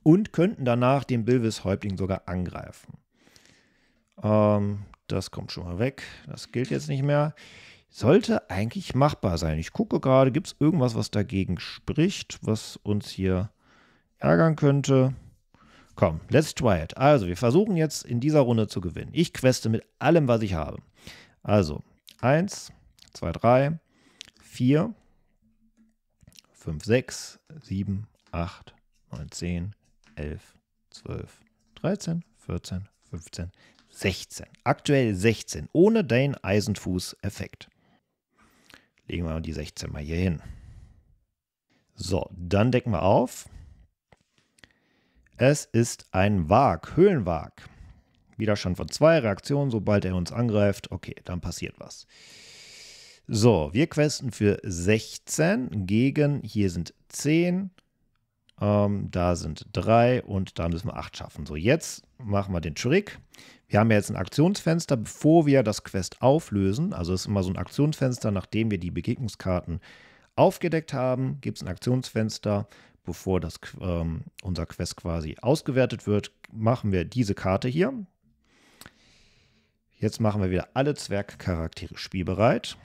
und könnten danach den Bilvis-Häuptling sogar angreifen. Ähm, das kommt schon mal weg. Das gilt jetzt nicht mehr. Sollte eigentlich machbar sein. Ich gucke gerade, gibt es irgendwas, was dagegen spricht, was uns hier ärgern könnte? Komm, let's try it. Also, wir versuchen jetzt in dieser Runde zu gewinnen. Ich queste mit allem, was ich habe. Also, 1, 2, 3, 4, 5, 6, 7, 8, 9, 10, 11, 12, 13, 14, 15, 16. Aktuell 16, ohne den Eisenfuß-Effekt. Legen wir die 16 mal hier hin. So, dann decken wir auf. Es ist ein Wag, Höhlenwag. Widerstand von zwei Reaktionen, sobald er uns angreift. Okay, dann passiert was. So, wir questen für 16 gegen, hier sind 10, ähm, da sind 3 und da müssen wir 8 schaffen. So, jetzt machen wir den Trick. Wir haben ja jetzt ein Aktionsfenster, bevor wir das Quest auflösen. Also es ist immer so ein Aktionsfenster, nachdem wir die Begegnungskarten aufgedeckt haben, gibt es ein Aktionsfenster. Bevor das, ähm, unser Quest quasi ausgewertet wird, machen wir diese Karte hier. Jetzt machen wir wieder alle Zwergcharaktere spielbereit.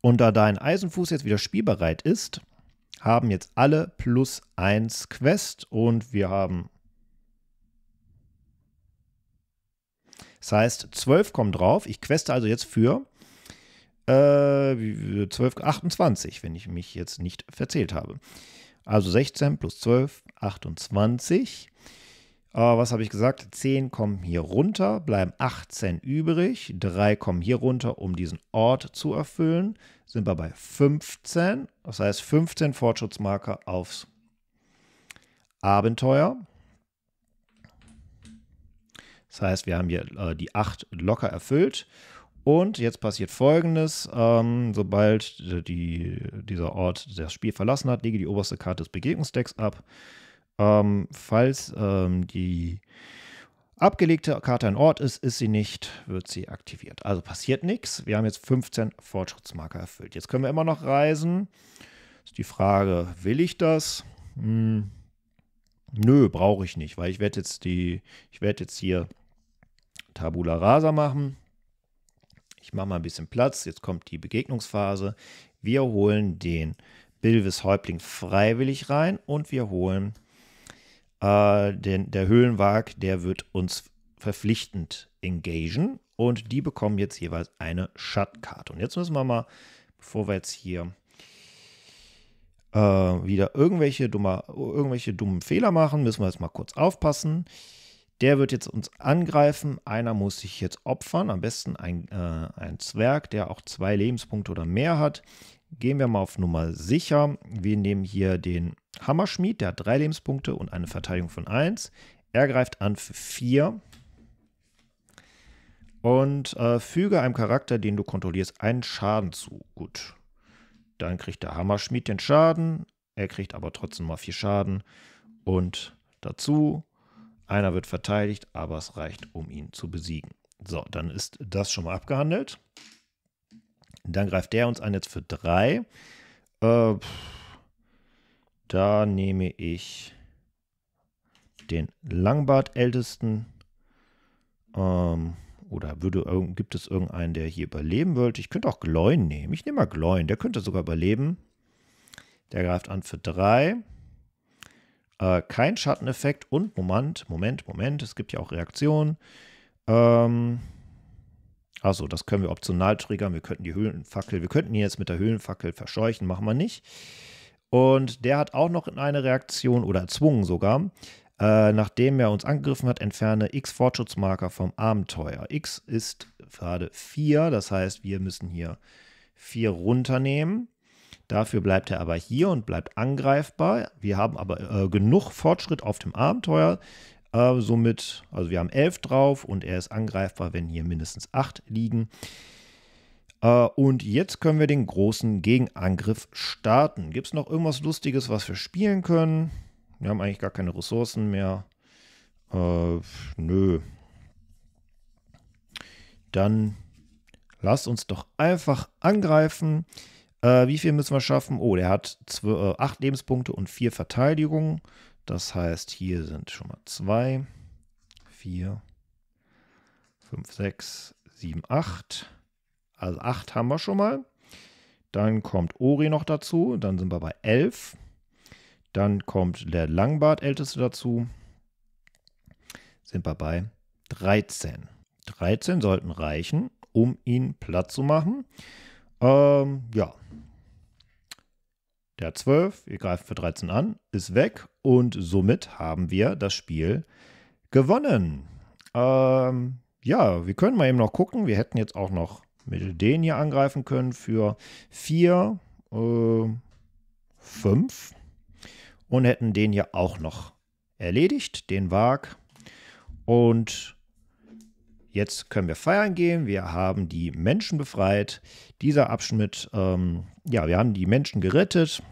Und da dein Eisenfuß jetzt wieder spielbereit ist, haben jetzt alle plus 1 Quest und wir haben. Das heißt, 12 kommen drauf. Ich queste also jetzt für äh, 12, 28, wenn ich mich jetzt nicht verzählt habe. Also 16 plus 12, 28. Äh, was habe ich gesagt? 10 kommen hier runter, bleiben 18 übrig. 3 kommen hier runter, um diesen Ort zu erfüllen. Sind wir bei 15. Das heißt 15 Fortschrittsmarker aufs Abenteuer. Das heißt, wir haben hier äh, die 8 locker erfüllt. Und jetzt passiert folgendes: ähm, Sobald die, dieser Ort das Spiel verlassen hat, lege die oberste Karte des Begegnungsdecks ab. Ähm, falls ähm, die abgelegte Karte ein Ort ist, ist sie nicht, wird sie aktiviert. Also passiert nichts. Wir haben jetzt 15 Fortschrittsmarker erfüllt. Jetzt können wir immer noch reisen. Ist die Frage, will ich das? Hm. Nö, brauche ich nicht, weil ich werde jetzt die, ich werde jetzt hier Tabula Rasa machen. Ich mache mal ein bisschen Platz. Jetzt kommt die Begegnungsphase. Wir holen den Bilvis Häuptling freiwillig rein und wir holen äh, den, der Höhlenwag, der wird uns verpflichtend engagen und die bekommen jetzt jeweils eine Schattkarte. Und jetzt müssen wir mal, bevor wir jetzt hier äh, wieder irgendwelche, dummer, irgendwelche dummen Fehler machen, müssen wir jetzt mal kurz aufpassen. Der wird jetzt uns angreifen. Einer muss sich jetzt opfern. Am besten ein, äh, ein Zwerg, der auch zwei Lebenspunkte oder mehr hat. Gehen wir mal auf Nummer sicher. Wir nehmen hier den Hammerschmied, der hat drei Lebenspunkte und eine Verteidigung von 1. Er greift an für 4. Und äh, füge einem Charakter, den du kontrollierst, einen Schaden zu. Gut. Dann kriegt der Hammerschmied den Schaden. Er kriegt aber trotzdem mal 4 Schaden. Und dazu, einer wird verteidigt, aber es reicht, um ihn zu besiegen. So, dann ist das schon mal abgehandelt. Dann greift der uns an jetzt für 3. Äh, da nehme ich den Langbart-Ältesten. Ähm, oder würde, gibt es irgendeinen, der hier überleben wollte? Ich könnte auch Gloin nehmen. Ich nehme mal Gloin. Der könnte sogar überleben. Der greift an für 3. Äh, kein Schatteneffekt und Moment, Moment, Moment. Es gibt ja auch Reaktionen. Ähm, also, das können wir optional triggern. Wir könnten die Höhlenfackel, wir könnten ihn jetzt mit der Höhlenfackel verscheuchen, machen wir nicht. Und der hat auch noch eine Reaktion oder erzwungen sogar. Äh, nachdem er uns angegriffen hat, entferne X Fortschrittsmarker vom Abenteuer. X ist gerade 4, das heißt, wir müssen hier 4 runternehmen. Dafür bleibt er aber hier und bleibt angreifbar. Wir haben aber äh, genug Fortschritt auf dem Abenteuer. Äh, somit, also wir haben 11 drauf und er ist angreifbar, wenn hier mindestens 8 liegen. Äh, und jetzt können wir den großen Gegenangriff starten. Gibt es noch irgendwas Lustiges, was wir spielen können? Wir haben eigentlich gar keine Ressourcen mehr. Äh, nö. Dann lasst uns doch einfach angreifen. Äh, wie viel müssen wir schaffen? Oh, der hat 8 äh, Lebenspunkte und 4 Verteidigung. Das heißt, hier sind schon mal 2, 4, 5, 6, 7, 8. Also 8 haben wir schon mal. Dann kommt Ori noch dazu. Dann sind wir bei 11. Dann kommt der Langbart-Älteste dazu. Sind wir bei 13. 13 sollten reichen, um ihn platt zu machen. Ähm, ja. Der 12, wir greifen für 13 an, ist weg und somit haben wir das Spiel gewonnen. Ähm, ja, wir können mal eben noch gucken. Wir hätten jetzt auch noch mit den hier angreifen können für 4, 5 und hätten den ja auch noch erledigt, den Wag. Und jetzt können wir feiern gehen. Wir haben die Menschen befreit. Dieser Abschnitt, ähm, ja, wir haben die Menschen gerettet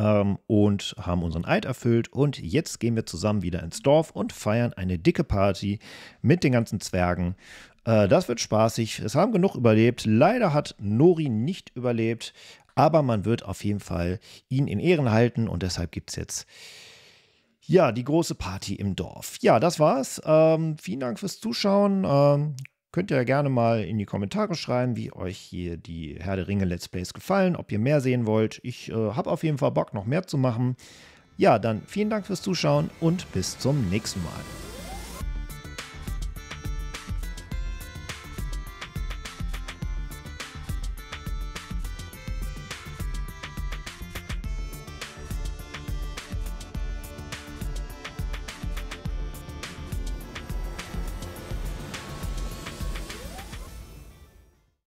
ähm, und haben unseren Eid erfüllt. Und jetzt gehen wir zusammen wieder ins Dorf und feiern eine dicke Party mit den ganzen Zwergen. Äh, das wird spaßig. Es haben genug überlebt. Leider hat Nori nicht überlebt. Aber man wird auf jeden Fall ihn in Ehren halten und deshalb gibt es jetzt ja die große Party im Dorf. Ja, das war's. Ähm, vielen Dank fürs Zuschauen. Ähm, könnt ihr gerne mal in die Kommentare schreiben, wie euch hier die Herr der Ringe Let's Plays gefallen, ob ihr mehr sehen wollt. Ich äh, habe auf jeden Fall Bock, noch mehr zu machen. Ja, dann vielen Dank fürs Zuschauen und bis zum nächsten Mal.